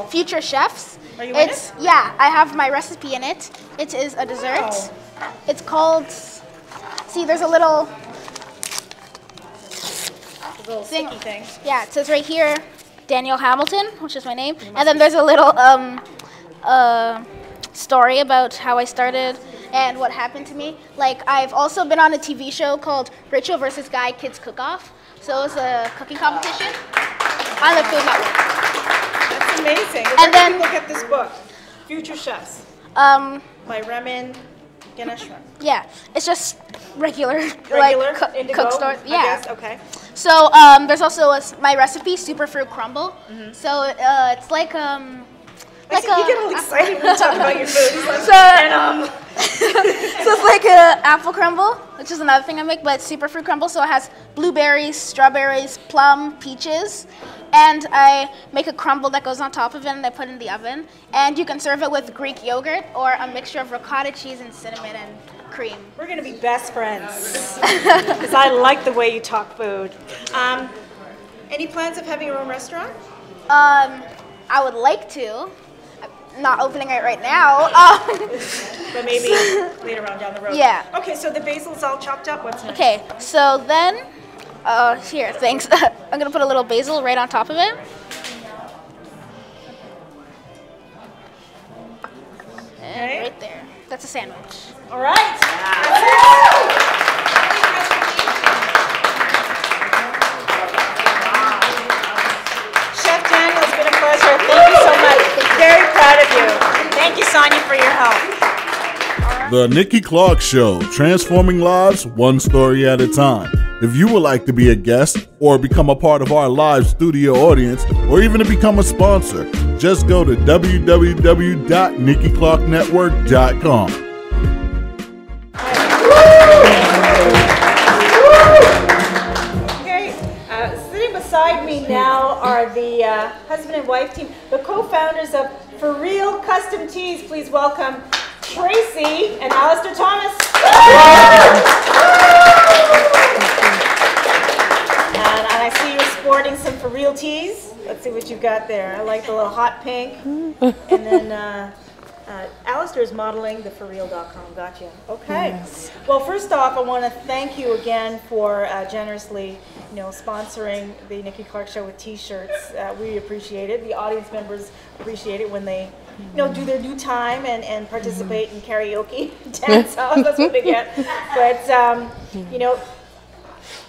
Future Chefs. Are you in it's it? yeah, I have my recipe in it. It is a dessert. Wow. It's called See, there's a little little thing. sticky thing. Yeah, it says right here Daniel Hamilton, which is my name. And then there's a little um uh story about how I started and what happened to me. Like I've also been on a TV show called Rachael versus Guy Kids Cook Off. So it was a cooking competition on the Food Network. That's amazing. Where And then- look at this book? Future Chefs Um by Ramin Ganeshram. Yeah, it's just regular, Regular like cook store. Yeah. Okay. So um, there's also a my recipe, superfruit crumble. So uh, it's like um, like see you get all excited when you talk about your food. Like, So, and, um, so it's like a apple crumble, which is another thing I make, but superfruit crumble. So it has blueberries, strawberries, plum, peaches, and I make a crumble that goes on top of it, and I put it in the oven. And you can serve it with Greek yogurt or a mixture of ricotta cheese and cinnamon and cream. We're gonna be best friends because I like the way you talk food. Um, any plans of having your own restaurant? Um, I would like to. I'm not opening it right now. Um, But maybe later on down the road. Yeah. Okay, so the basil's all chopped up. What's next? okay, so then, uh, here, thanks. I'm gonna put a little basil right on top of it. Okay. right there. That's a sandwich. All right. Chef Daniel, it's been a pleasure. Thank you so much. Very proud of you. Thank you, Sonia, for your help. The Nikki Clarke Show, transforming lives one story at a time. If you would like to be a guest or become a part of our live studio audience or even to become a sponsor, just go to www.nikkiclarknetwork.com. Okay, uh, sitting beside me now are the uh, husband and wife team, the co-founders of For Real Custom Tees. Please welcome Tracy and Alistair Thomas. And, and I see you're sporting some For Real tees. Let's see what you've got there. I like the little hot pink. And then uh, uh, Alistair is modeling the forreal.com. Gotcha. Okay. Well, first off, I want to thank you again for uh, generously, you know, sponsoring the Nikki Clarke Show with T-shirts. Uh, we appreciate it. The audience members appreciate it when they, you know, do their due time and, and participate in karaoke, dance off. That's what they get. But um, you know,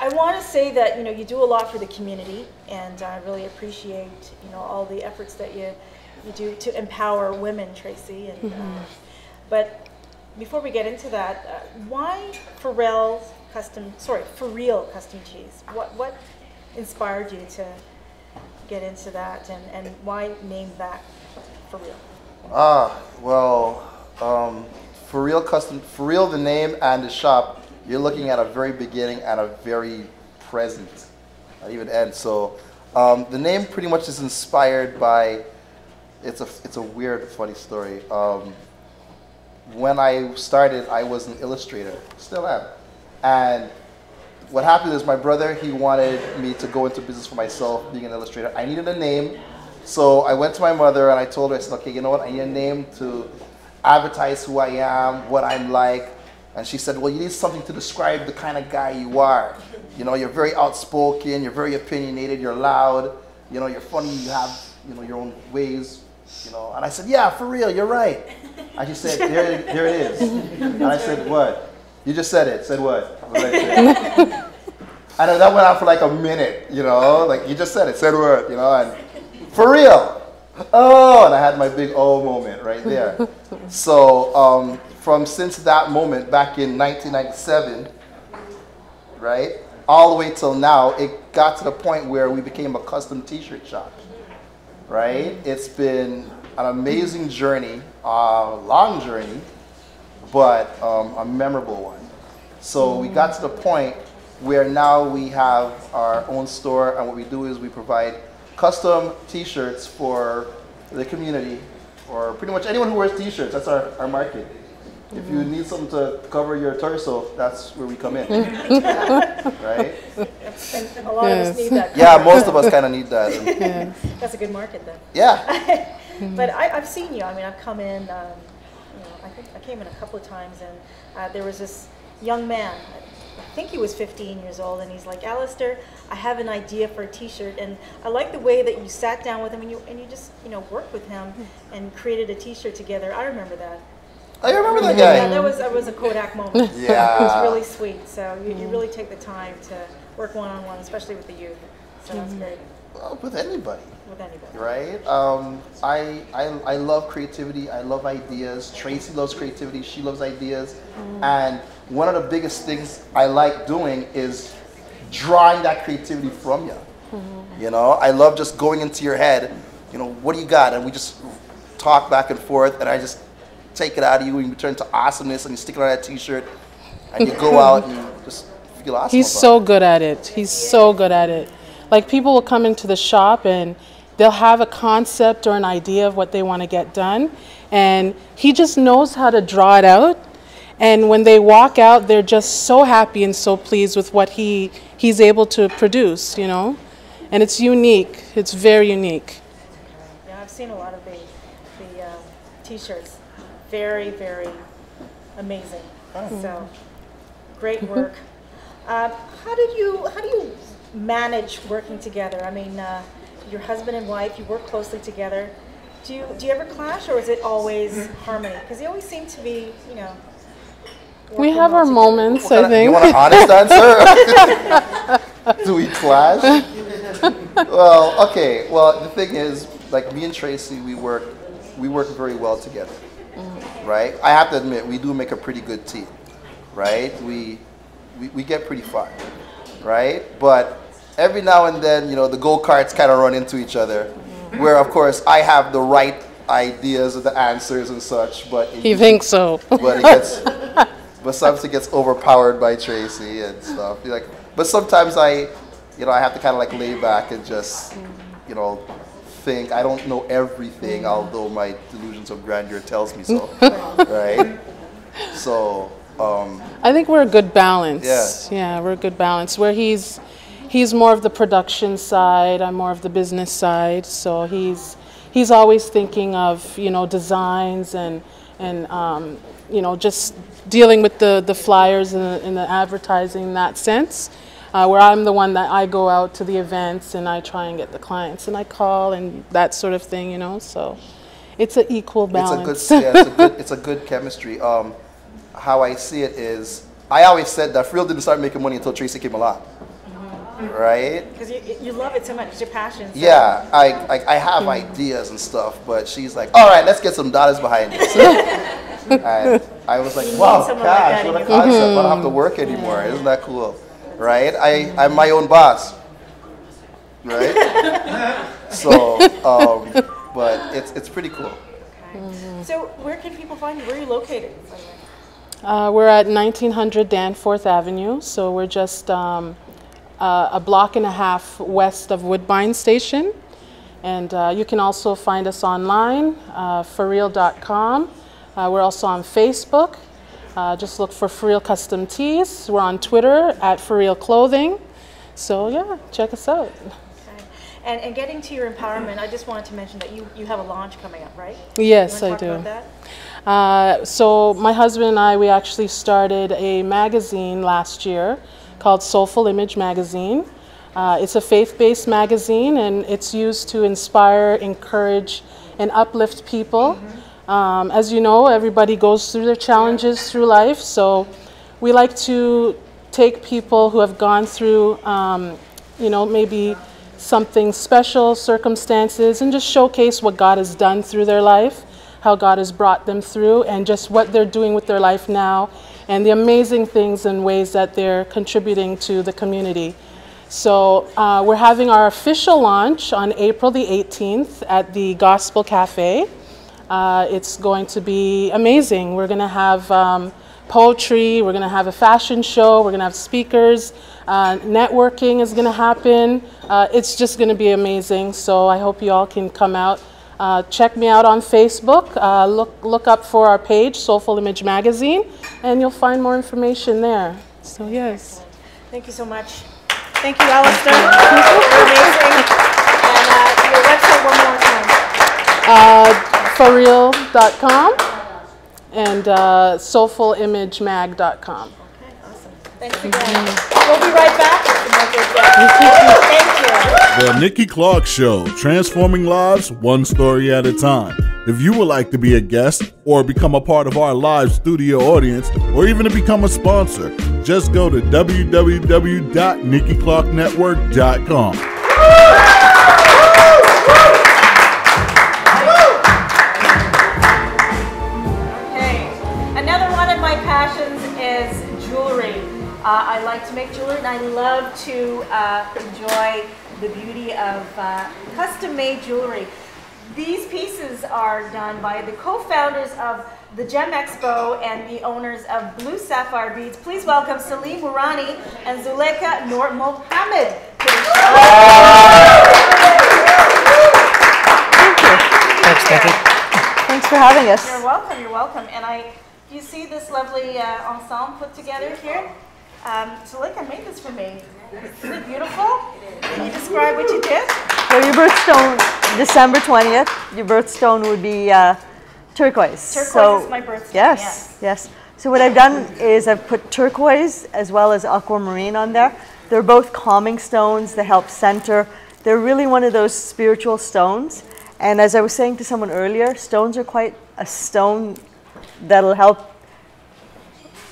I want to say that you know you do a lot for the community, and I really appreciate you know all the efforts that you you do to empower women, Tracy. And uh, but before we get into that, uh, why Pharrell custom? Sorry, for real custom cheese. What what inspired you to get into that, and and why name that for real? Ah, well, um, for real custom, for real the name and the shop, you're looking at a very beginning and a very present, not even end. So um, the name pretty much is inspired by, it's a, it's a weird, funny story. Um, when I started, I was an illustrator, still am. And what happened is my brother, he wanted me to go into business for myself, being an illustrator. I needed a name. So I went to my mother and I told her, I said, okay, you know what? I need a name to advertise who I am, what I'm like. And she said, well, you need something to describe the kind of guy you are. You know, you're very outspoken, you're very opinionated, you're loud, you know, you're funny, you have, you know, your own ways, you know. And I said, yeah, for real, you're right. I just said, there, there it is. And I said, what? You just said it. Said what? I then that went on for like a minute, you know, like you just said it, said what, you know, and for real. Oh, and I had my big oh moment right there. So um, from since that moment back in 1997, right, all the way till now, it got to the point where we became a custom T-shirt shop. Right? It's been an amazing journey, a long journey, but um, a memorable one. So we got to the point where now we have our own store, and what we do is we provide custom T-shirts for the community, or pretty much anyone who wears T-shirts. That's our, our market. If you need something to cover your torso, that's where we come in, right? And a lot of us need that. Yeah, most of us kind of need that. And- That's a good market then. yeah, But I, I've seen you. I mean, I've come in. Um, you know, I think I came in a couple of times, and uh, there was this young man. I think he was 15 years old, and he's like, Alistair, I have an idea for a T-shirt, and I like the way that you sat down with him and you and you just you know worked with him and created a T-shirt together. I remember that. I remember that Yeah, that was that was a Kodak moment. Yeah, it was really sweet. So you, you really take the time to work one on one, especially with the youth. So that's mm-hmm. great Well, with anybody. with anybody. right? Um, I, I, I love creativity. I love ideas. Tracy loves creativity. She loves ideas. Mm-hmm. And one of the biggest things I like doing is drawing that creativity from you. Mm-hmm. You know, I love just going into your head. You know, what do you got? And we just talk back and forth, and I just take it out of you, and you turn to awesomeness, and you stick it on that T-shirt, and you go out and you just feel awesome. He's about so it. good at it. He's so good at it. Like people will come into the shop and they'll have a concept or an idea of what they want to get done, and he just knows how to draw it out. And when they walk out, they're just so happy and so pleased with what he he's able to produce. You know, and it's unique. It's very unique. Yeah, I've seen a lot of the the uh, t-shirts. Very, very amazing. So great work. Uh, how did you how do you manage working together? I mean, uh, your husband and wife, you work closely together. Do you do you ever clash, or is it always harmony? Because you always seem to be, you know. We have our together. moments, I think. You think. want an honest answer? Do we clash? well, okay. Well, the thing is, like me and Tracy, we work, we work very well together. right? I have to admit, we do make a pretty good team, right? We, we, we get pretty far, right? But every now and then, you know, the go karts kind of run into each other, mm-hmm. where of course I have the right ideas of the answers and such, but it You think so? but it gets, but sometimes it gets overpowered by Tracy and stuff. You're like, but sometimes I, you know, I have to kind of like lay back and just, mm-hmm. you know, think. I don't know everything, mm-hmm. although my delusions of grandeur tells me so, right? So, um, I think we're a good balance. Yeah. Yeah, we're a good balance. Where he's he's more of the production side, I'm more of the business side. So he's he's always thinking of you know designs and and um, you know just dealing with the the flyers and the, and the advertising in that sense. Uh, where I'm the one that I go out to the events and I try and get the clients and I call and that sort of thing, you know. So it's an equal balance. It's a good, yeah, it's a good, it's a good chemistry. Um, how I see it is, I always said that Frill didn't start making money until Tracy came along, right? Because you, you love it so much, it's your passion. so- Yeah, I, I, I have ideas and stuff, but she's like, all right, let's get some dollars behind this. and I was like, You need wow, someone like that what a in your concept. I don't have to work anymore. Isn't that cool? Right? I, I'm my own boss. Right? so, um, but it's, it's pretty cool. So where can people find you? Where are you located? Uh, we're at 1900 Danforth Avenue, so we're just um, uh, a block and a half west of Woodbine Station. And uh, you can also find us online, uh, forreal.com. Uh, we're also on Facebook. Uh, just look for For Real Custom Tees. We're on Twitter at For Real Clothing. So yeah, check us out. And, and getting to your empowerment, I just wanted to mention that you, you have a launch coming up, right? Yes, I do. Uh, so my husband and I, we actually started a magazine last year called Soulful Image Magazine. Uh, it's a faith-based magazine, and it's used to inspire, encourage, and uplift people. Um, as you know, everybody goes through their challenges through life, so we like to take people who have gone through, um, you know, maybe something special, circumstances, and just showcase what God has done through their life, how God has brought them through, and just what they're doing with their life now, and the amazing things and ways that they're contributing to the community. So uh, we're having our official launch on April the 18th at the Gospel Cafe. Uh, it's going to be amazing. We're going to have um, poetry, we're going to have a fashion show, we're going to have speakers, uh, networking is going to happen. Uh, it's just going to be amazing. So I hope you all can come out. Uh, check me out on Facebook. Uh, look, look up for our page, Soulful Image Magazine, and you'll find more information there. So, yes. Thank you so much. Thank you, Alistair. You're amazing. And uh, your website one more time. Uh, forreal.com and uh, soulfulimagemag.com. Thanks again. We'll be right back. Thank you. The Nikki Clarke Show, transforming lives one story at a time. If you would like to be a guest or become a part of our live studio audience or even to become a sponsor, just go to www.nikkiClarkNetwork.com. I love to uh, enjoy the beauty of uh, custom made jewelry. These pieces are done by the co-founders of the Gem Expo and the owners of Blue Sapphire Beads. Please welcome Salim Murani and Zuleka Noor Mohammed to the show. Thanks, Nikki. Thanks for having us. You're welcome, you're welcome. And I, you see this lovely uh, ensemble put together here? Um, Zuleka made this for me. Isn't it beautiful? Can you describe what you did? Your birthstone, December 20th, your birthstone would be uh, turquoise. Turquoise is my birthstone, Yes, yes. So what I've done is I've put turquoise as well as aquamarine on there. They're both calming stones. They help center. They're really one of those spiritual stones. And as I was saying to someone earlier, stones are quite a stone that'll help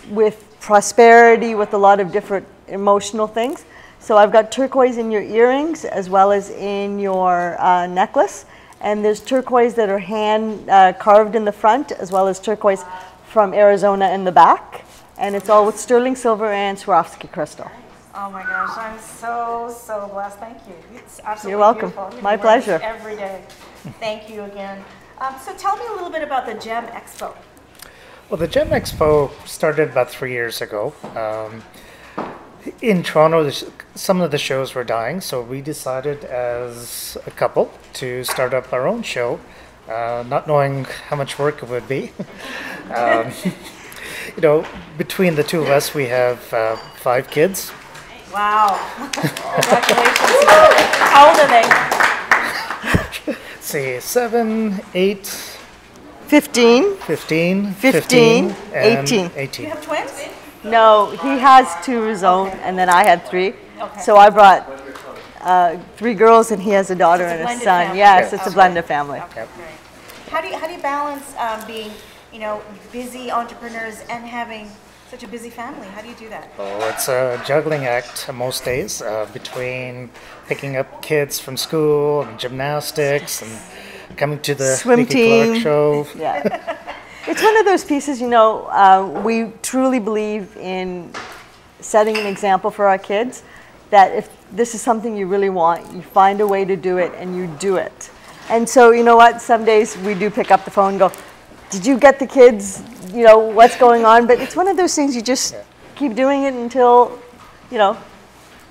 with prosperity, with a lot of different emotional things. So I've got turquoise in your earrings as well as in your uh, necklace. And there's turquoise that are hand uh, carved in the front, as well as turquoise from Arizona in the back. And it's all with sterling silver and Swarovski crystal. Oh my gosh, I'm so, so blessed. Thank you. It's absolutely You're welcome. beautiful. My can wear this pleasure. Every day. Thank you again. Um, so tell me a little bit about the GEM Expo. Well, the Gem Expo started about three years ago. Um, in Toronto, the sh- some of the shows were dying, so we decided as a couple to start up our own show, uh, not knowing how much work it would be. um, you know, between the two of us, we have uh, five kids. Wow. Congratulations. How old are they? See, seven, eight, 15, 15, 15, 15, 18. 18. You have twins? No, he has two of his own, and then I had three. Okay. So I brought uh, three girls, and he has a daughter It's a and a blended son. family. Yes, it's a blended family. Okay, great. How do you, how do you balance um, being, you know, busy entrepreneurs and having such a busy family? How do you do that? Oh, it's a juggling act most days uh, between picking up kids from school and gymnastics and coming to the Swim Nikki team. Clarke show. Yeah. it's one of those pieces, you know, uh, we truly believe in setting an example for our kids that if this is something you really want, you find a way to do it and you do it. And so, you know what, some days we do pick up the phone and go, Did you get the kids? You know, what's going on? But it's one of those things you just keep doing it until, you know,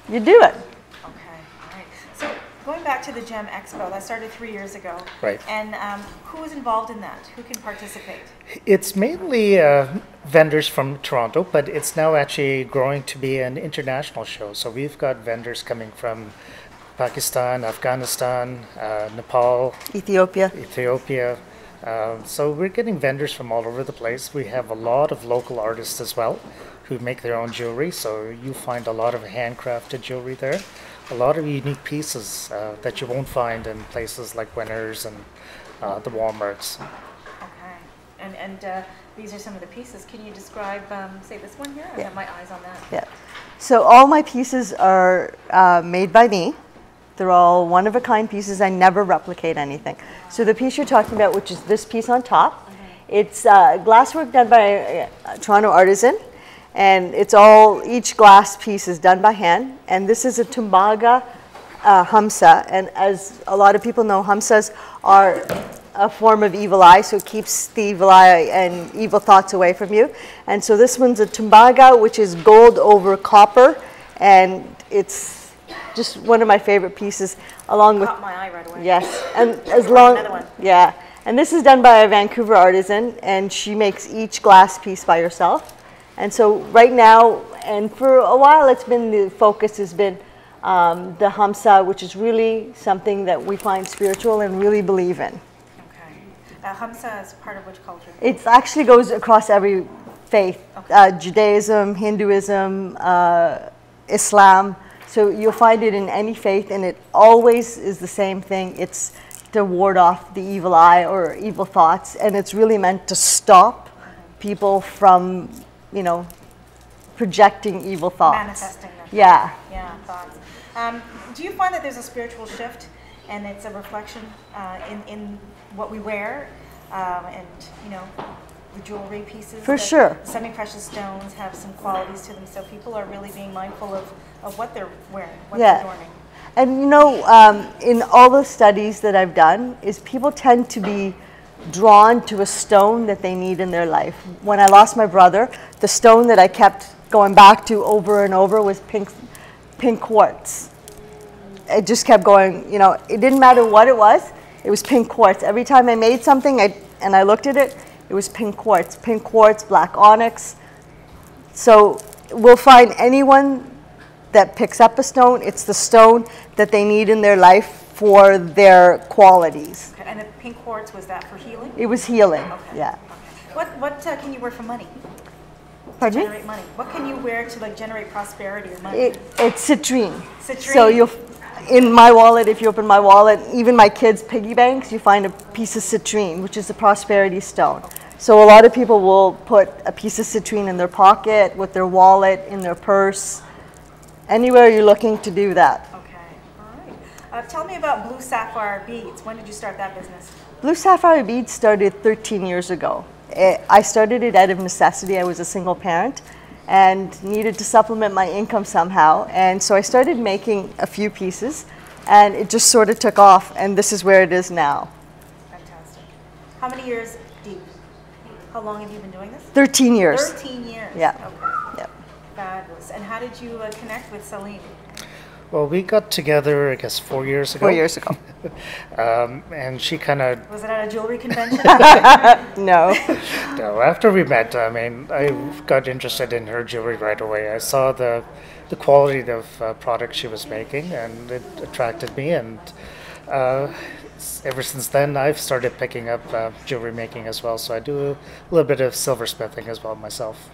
you do it. Okay, all right. So going back to the GEM Expo, that started three years ago. Right. And um, who is involved in that? Who can participate? It's mainly uh, vendors from Toronto, but it's now actually growing to be an international show. So we've got vendors coming from Pakistan, Afghanistan, uh, Nepal, Ethiopia. Ethiopia. Uh, so we're getting vendors from all over the place. We have a lot of local artists as well who make their own jewelry. So you find a lot of handcrafted jewelry there, a lot of unique pieces uh, that you won't find in places like Winners and uh, the WalMarts. Okay. And, and uh, these are some of the pieces. Can you describe, um, say, this one here? I Yeah. have my eyes on that. Yeah. So all my pieces are uh, made by me. They're all one of a kind pieces. I never replicate anything. So the piece you're talking about, which is this piece on top, it's uh, glasswork done by a, a Toronto artisan, and it's all each glass piece is done by hand. And this is a Tumbaga uh, Hamsa, and as a lot of people know, Hamsas are a form of evil eye, so it keeps the evil eye and evil thoughts away from you. And so this one's a Tumbaga, which is gold over copper, and it's just one of my favorite pieces, along with Caught my eye right away. yes, and as long Another one. yeah, and this is done by a Vancouver artisan, and she makes each glass piece by herself. And so right now, and for a while, it's been the focus has been um, the Hamsa, which is really something that we find spiritual and really believe in. Okay. Hamsa is part of which culture? It actually goes across every faith uh, Judaism, Hinduism, uh, Islam. So you'll find it in any faith, and it always is the same thing. It's to ward off the evil eye or evil thoughts, and it's really meant to stop people from, you know, projecting evil thoughts. Manifesting them. Yeah. Yeah, thoughts. Um, do you find that there's a spiritual shift and it's a reflection uh, in, in what we wear um, and, you know, the jewelry pieces? For sure. Semi-precious stones have some qualities to them, so people are really being mindful of, of what they're wearing, what Yeah. they're adorning. And you know, um, in all the studies that I've done, is people tend to be drawn to a stone that they need in their life. When I lost my brother, the stone that I kept going back to over and over was pink, pink quartz. It just kept going. You know, it didn't matter what it was. It was pink quartz. Every time I made something, I, and I looked at it, it was pink quartz. Pink quartz, black onyx. So we'll find anyone that picks up a stone, it's the stone that they need in their life for their qualities. Okay, And the pink quartz, was that for healing? It was healing, yeah. What, what uh, can you wear for money? Pardon me? Generate money. What can you wear to like generate prosperity or money? It, it's citrine. Citrine. So you'll, in my wallet, if you open my wallet, even my kids' piggy banks, you find a piece of citrine, which is a prosperity stone. So a lot of people will put a piece of citrine in their pocket, with their wallet, in their purse, anywhere you're looking to do that. Okay, all right. Uh, tell me about Blue Sapphire Beads. When did you start that business? Blue Sapphire Beads started 13 years ago. I started it out of necessity. I was a single parent and needed to supplement my income somehow. And so I started making a few pieces and it just sort of took off and this is where it is now. Fantastic. How many years deep? How long have you been doing this? 13 years. 13 years. Yeah. Okay. Yep. Fabulous. And how did you uh, connect with Celine? Well, we got together, I guess, four years ago. Four years ago. um, and she kind of. Was it at a jewelry convention? no. No, after we met, I mean, I got interested in her jewelry right away. I saw the, the quality of uh, product she was making, and it attracted me. And uh, ever since then, I've started picking up uh, jewelry making as well. So I do a little bit of silversmithing as well myself.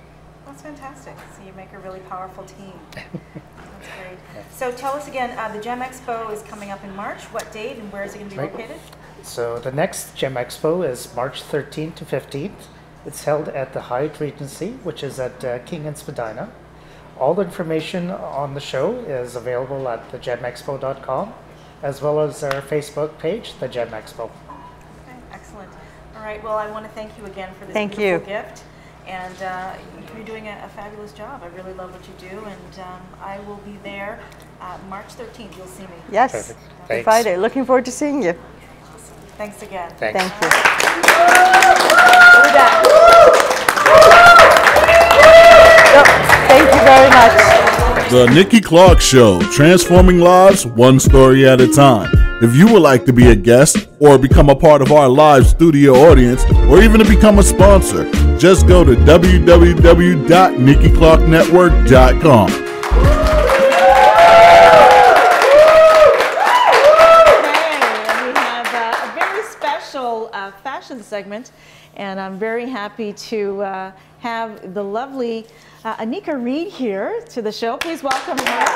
That's fantastic. So you make a really powerful team. That's great. So tell us again, uh, the Gem Expo is coming up in March. What date and where is it going to be Right. located? So the next Gem Expo is March 13th to 15th. It's held at the Hyatt Regency, which is at uh, King and Spadina. All the information on the show is available at thegemexpo.com, as well as our Facebook page, The Gem Expo. Okay, excellent. All right, well, I want to thank you again for this Thank beautiful you. gift. And uh, you're doing a, a fabulous job. I really love what you do, and um, I will be there uh, March 13th. You'll see me. Yes. Perfect. Thanks. Friday. Looking forward to seeing you. Thanks again. Thanks. Thank you. Yep, Thank you very much. The Nikki Clarke Show, transforming lives one story at a time. If you would like to be a guest or become a part of our live studio audience or even to become a sponsor, just go to www.nikkiClarkNetwork.com. we have uh, a very special uh, fashion segment, and I'm very happy to uh, have the lovely uh, Anika Reed here to the show. Please welcome her.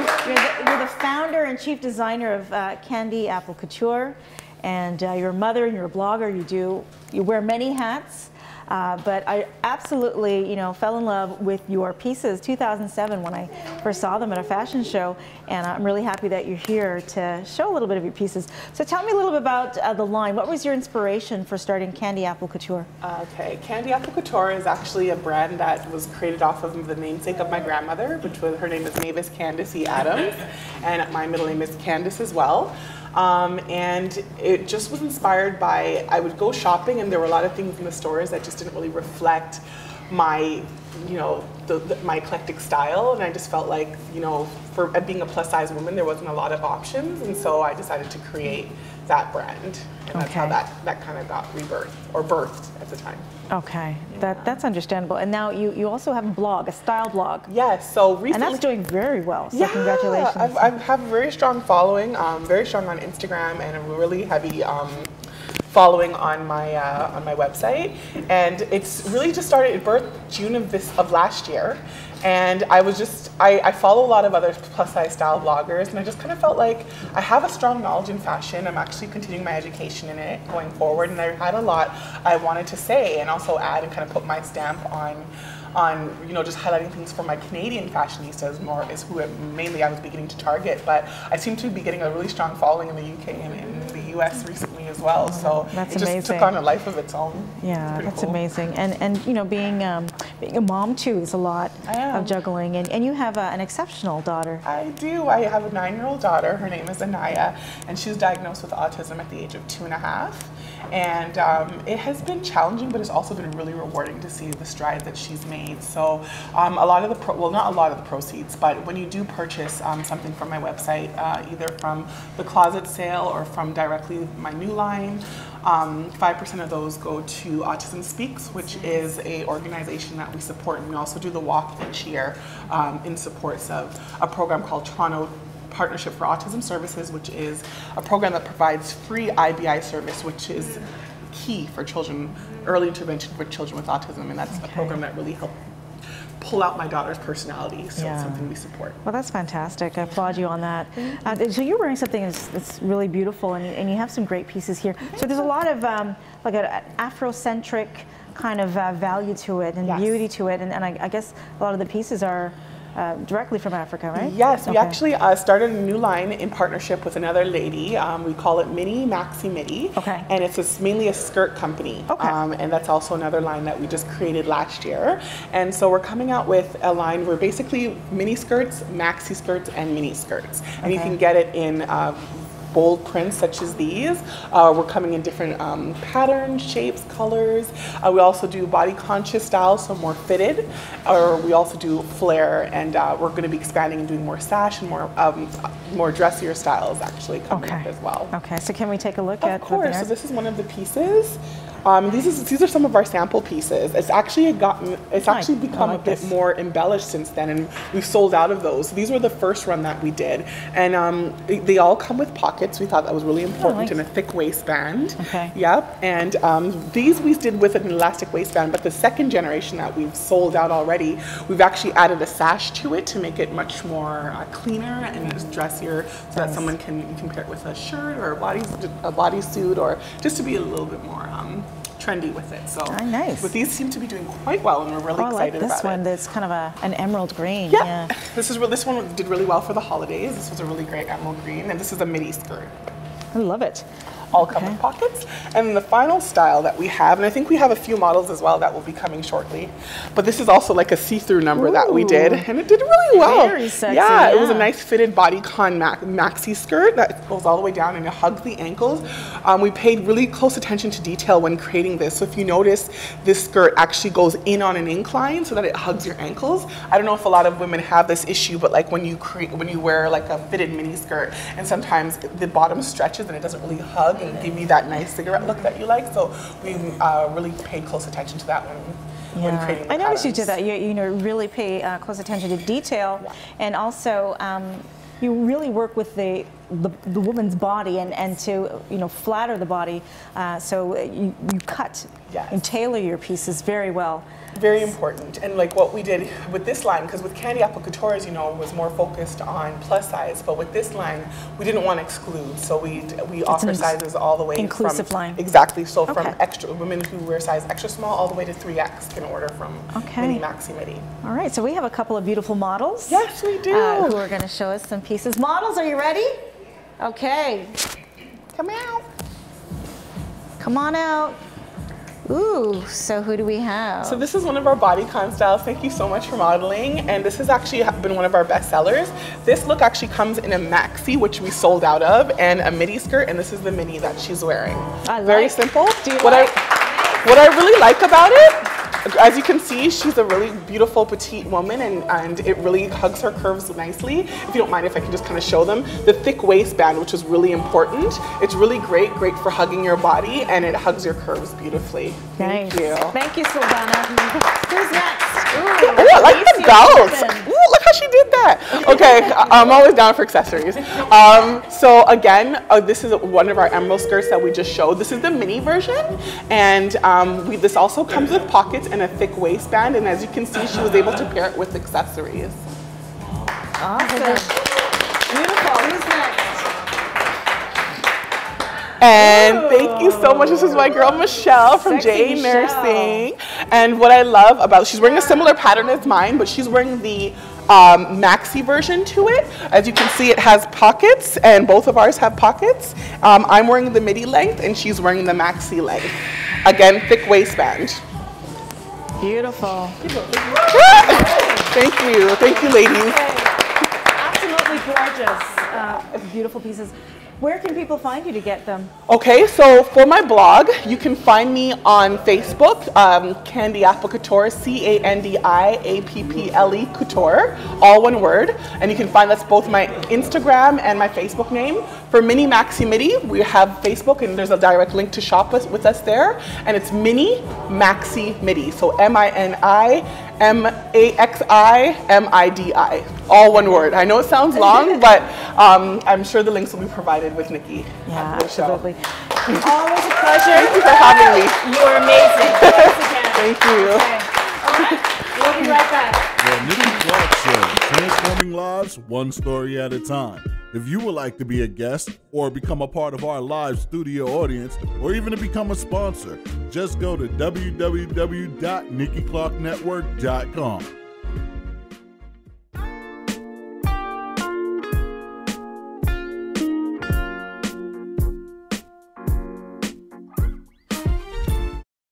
You're the, you're the founder and chief designer of uh, Candy Apple Couture, and uh, you're a mother and you're a blogger. You do you wear many hats. Uh, but I absolutely, you know, fell in love with your pieces 2007 when I first saw them at a fashion show, and I'm really happy that you're here to show a little bit of your pieces. So tell me a little bit about uh, the line. What was your inspiration for starting Candy Apple Couture? Okay, Candy Apple Couture is actually a brand that was created off of the namesake of my grandmother, which was her name is Mavis Candace E. Adams, and my middle name is Candace as well. Um, and it just was inspired by I would go shopping, and there were a lot of things in the stores that just didn't really reflect my, you know, the, the, my eclectic style, and I just felt like, you know, for uh, being a plus size woman, there wasn't a lot of options, and so I decided to create that brand, and that's how that that kind of got rebirthed or birthed at the time. Okay, that, that's understandable. And now you, you also have a blog, a style blog. Yes, so recently. And that's doing very well, so yeah, congratulations. I've, I have a very strong following, um, very strong on Instagram, and a really heavy um, following on my uh, on my website. And it's really just started. It birthed June of this of last year, and I was just I, I follow a lot of other plus size style bloggers, and I just kind of felt like I have a strong knowledge in fashion. I'm actually continuing my education in it going forward, and I had a lot I wanted to say, and also add and kind of put my stamp on on you know just highlighting things for my Canadian fashionistas more is who it, mainly I was beginning to target. But I seem to be getting a really strong following in the UK and in the US recently as well. So That's it just amazing. took on a life of its own. Yeah, pretty that's cool. amazing. And and you know, being um, being a mom too is a lot of juggling. And and you have uh, an exceptional daughter. I do. I have a nine-year-old daughter. Her name is Anaya, and she was diagnosed with autism at the age of two and a half. And um, it has been challenging, but it's also been really rewarding to see the stride that she's made. So um, a lot of the, pro- well, not a lot of the proceeds, but when you do purchase um, something from my website, uh, either from the closet sale or from directly my new line, um, 5% of those go to Autism Speaks, which is a organization that we support, and we also do the walk each year um, in supports of a program called Toronto Partnership for Autism Services, which is a program that provides free IBI service, which is key for children, early intervention for children with autism, and that's a program that really helped pull out my daughter's personality. So Yeah. it's something we support. Well, that's fantastic. I applaud you on that. Uh, so you're wearing something that's, that's really beautiful, and, and you have some great pieces here. So there's a lot of um, like an Afrocentric kind of uh, value to it and Yes. beauty to it, and, and I, I guess a lot of the pieces are uh, directly from Africa, right? Yes, we actually uh, started a new line in partnership with another lady. Um, we call it Mini Maxi Midi. Okay. And it's a mainly a skirt company. Okay. Um, and that's also another line that we just created last year. And so we're coming out with a line where basically mini skirts, maxi skirts, and mini skirts. And you can get it in uh, bold prints such as these. Uh, we're coming in different um, patterns, shapes, colors. Uh, we also do body conscious styles, so more fitted. Or we also do flare, and uh, we're going to be expanding and doing more sash and more um, more dressier styles actually coming up as well. Okay, so can we take a look at Of course. So this is one of the pieces. Um, these is these are some of our sample pieces. It's actually gotten it's actually become like a bit this. more embellished since then, and we've sold out of those. These were the first run that we did, and um, they- all come with pockets. We thought that was really important Oh, nice. and a thick waistband. Okay. Yep. And um, these we did with an elastic waistband, but the second generation that we've sold out already, we've actually added a sash to it to make it much more uh, cleaner and dressier, so that someone can you can pair it with a shirt or a body a bodysuit or just to be a little bit more um, trendy with it. So nice. But these seem to be doing quite well, and we're really Oh, I like excited this about one. it. That's kind of a, an emerald green. Yeah. This is this one did really well for the holidays. This was a really great emerald green, and this is a midi skirt. I love it. All come with pockets. And then the final style that we have, and I think we have a few models as well that will be coming shortly. But this is also like a see-through number that we did, and it did really well. Very sexy, Yeah, it was a nice fitted bodycon ma- maxi skirt that goes all the way down and it hugs the ankles. Um, we paid really close attention to detail when creating this. So if you notice, this skirt actually goes in on an incline so that it hugs your ankles. I don't know if a lot of women have this issue, but like when you create, when you wear like a fitted mini skirt, and sometimes the bottom stretches and it doesn't really hug and give me that nice cigarette look that you like. So we uh, really paid close attention to that when, when Yeah. I noticed you did that. You, you know, really pay uh, close attention to detail, and also um, you really work with the, the the woman's body and, and to you know flatter the body. Uh, so you, you cut and tailor your pieces very well. Very important. And like what we did with this line, because with Candy as you know, was more focused on plus size, but with this line, we didn't want to exclude. So we we offer sizes all the way inclusive from line. exactly. So from extra women who wear size extra small all the way to 3X can order from Okay. Mini Maxi Midi. All right, so we have a couple of beautiful models. Yes, we do. Uh, who are going to show us some pieces. Models, are you ready? Okay. Come out. Come on out. Ooh, so who do we have? So this is one of our bodycon styles. Thank you so much for modeling. And this has actually been one of our best sellers. This look actually comes in a maxi, which we sold out of, and a midi skirt, and this is the mini that she's wearing. I Very like- simple. Do you what like- I what I really like about it, as you can see, she's a really beautiful petite woman, and, and it really hugs her curves nicely. If you don't mind, if I can just kind of show them the thick waistband, which is really important. It's really great, great for hugging your body, and it hugs your curves beautifully. Thank Nice. you. Thank you, Silvana. Who's next? Oh, I like the belts. Ooh, look how she did that. Okay, I'm always down for accessories. Um, so again, uh, this is one of our emerald skirts that we just showed. This is the mini version, and um, we, this also comes with pockets and a thick waistband. And as you can see, she was able to pair it with accessories. Awesome. Beautiful. Who's next? And thank you so much. This is my girl Michelle from Sexy J Nursing. And what I love about she's wearing a similar pattern as mine, but she's wearing the um, maxi version to it. As you can see, it has pockets, and both of ours have pockets. Um, I'm wearing the midi length, and she's wearing the maxi length. Again, thick waistband. Beautiful. Thank you, thank you, ladies. Absolutely gorgeous. Uh, beautiful pieces. Where can people find you to get them? Okay, so for my blog, you can find me on Facebook, um, Candy Apple Couture, C A N D I A P P L E Couture, all one word. And you can find that's both my Instagram and my Facebook name. For Mini Maxi Midi, we have Facebook and there's a direct link to shop us, with us there. And it's Mini Maxi Midi. So M I N I M A X I M I D I. All one word. I know it sounds long, but um, I'm sure the links will be provided with Nikki. Yeah, after the show. absolutely. Always a pleasure. Thank you for having me. You are amazing. Once again. Thank you. We'll be right back. The Nikki Clarke Show, transforming lives one story at a time. If you would like to be a guest or become a part of our live studio audience or even to become a sponsor, just go to www.nikkiclarknetwork.com.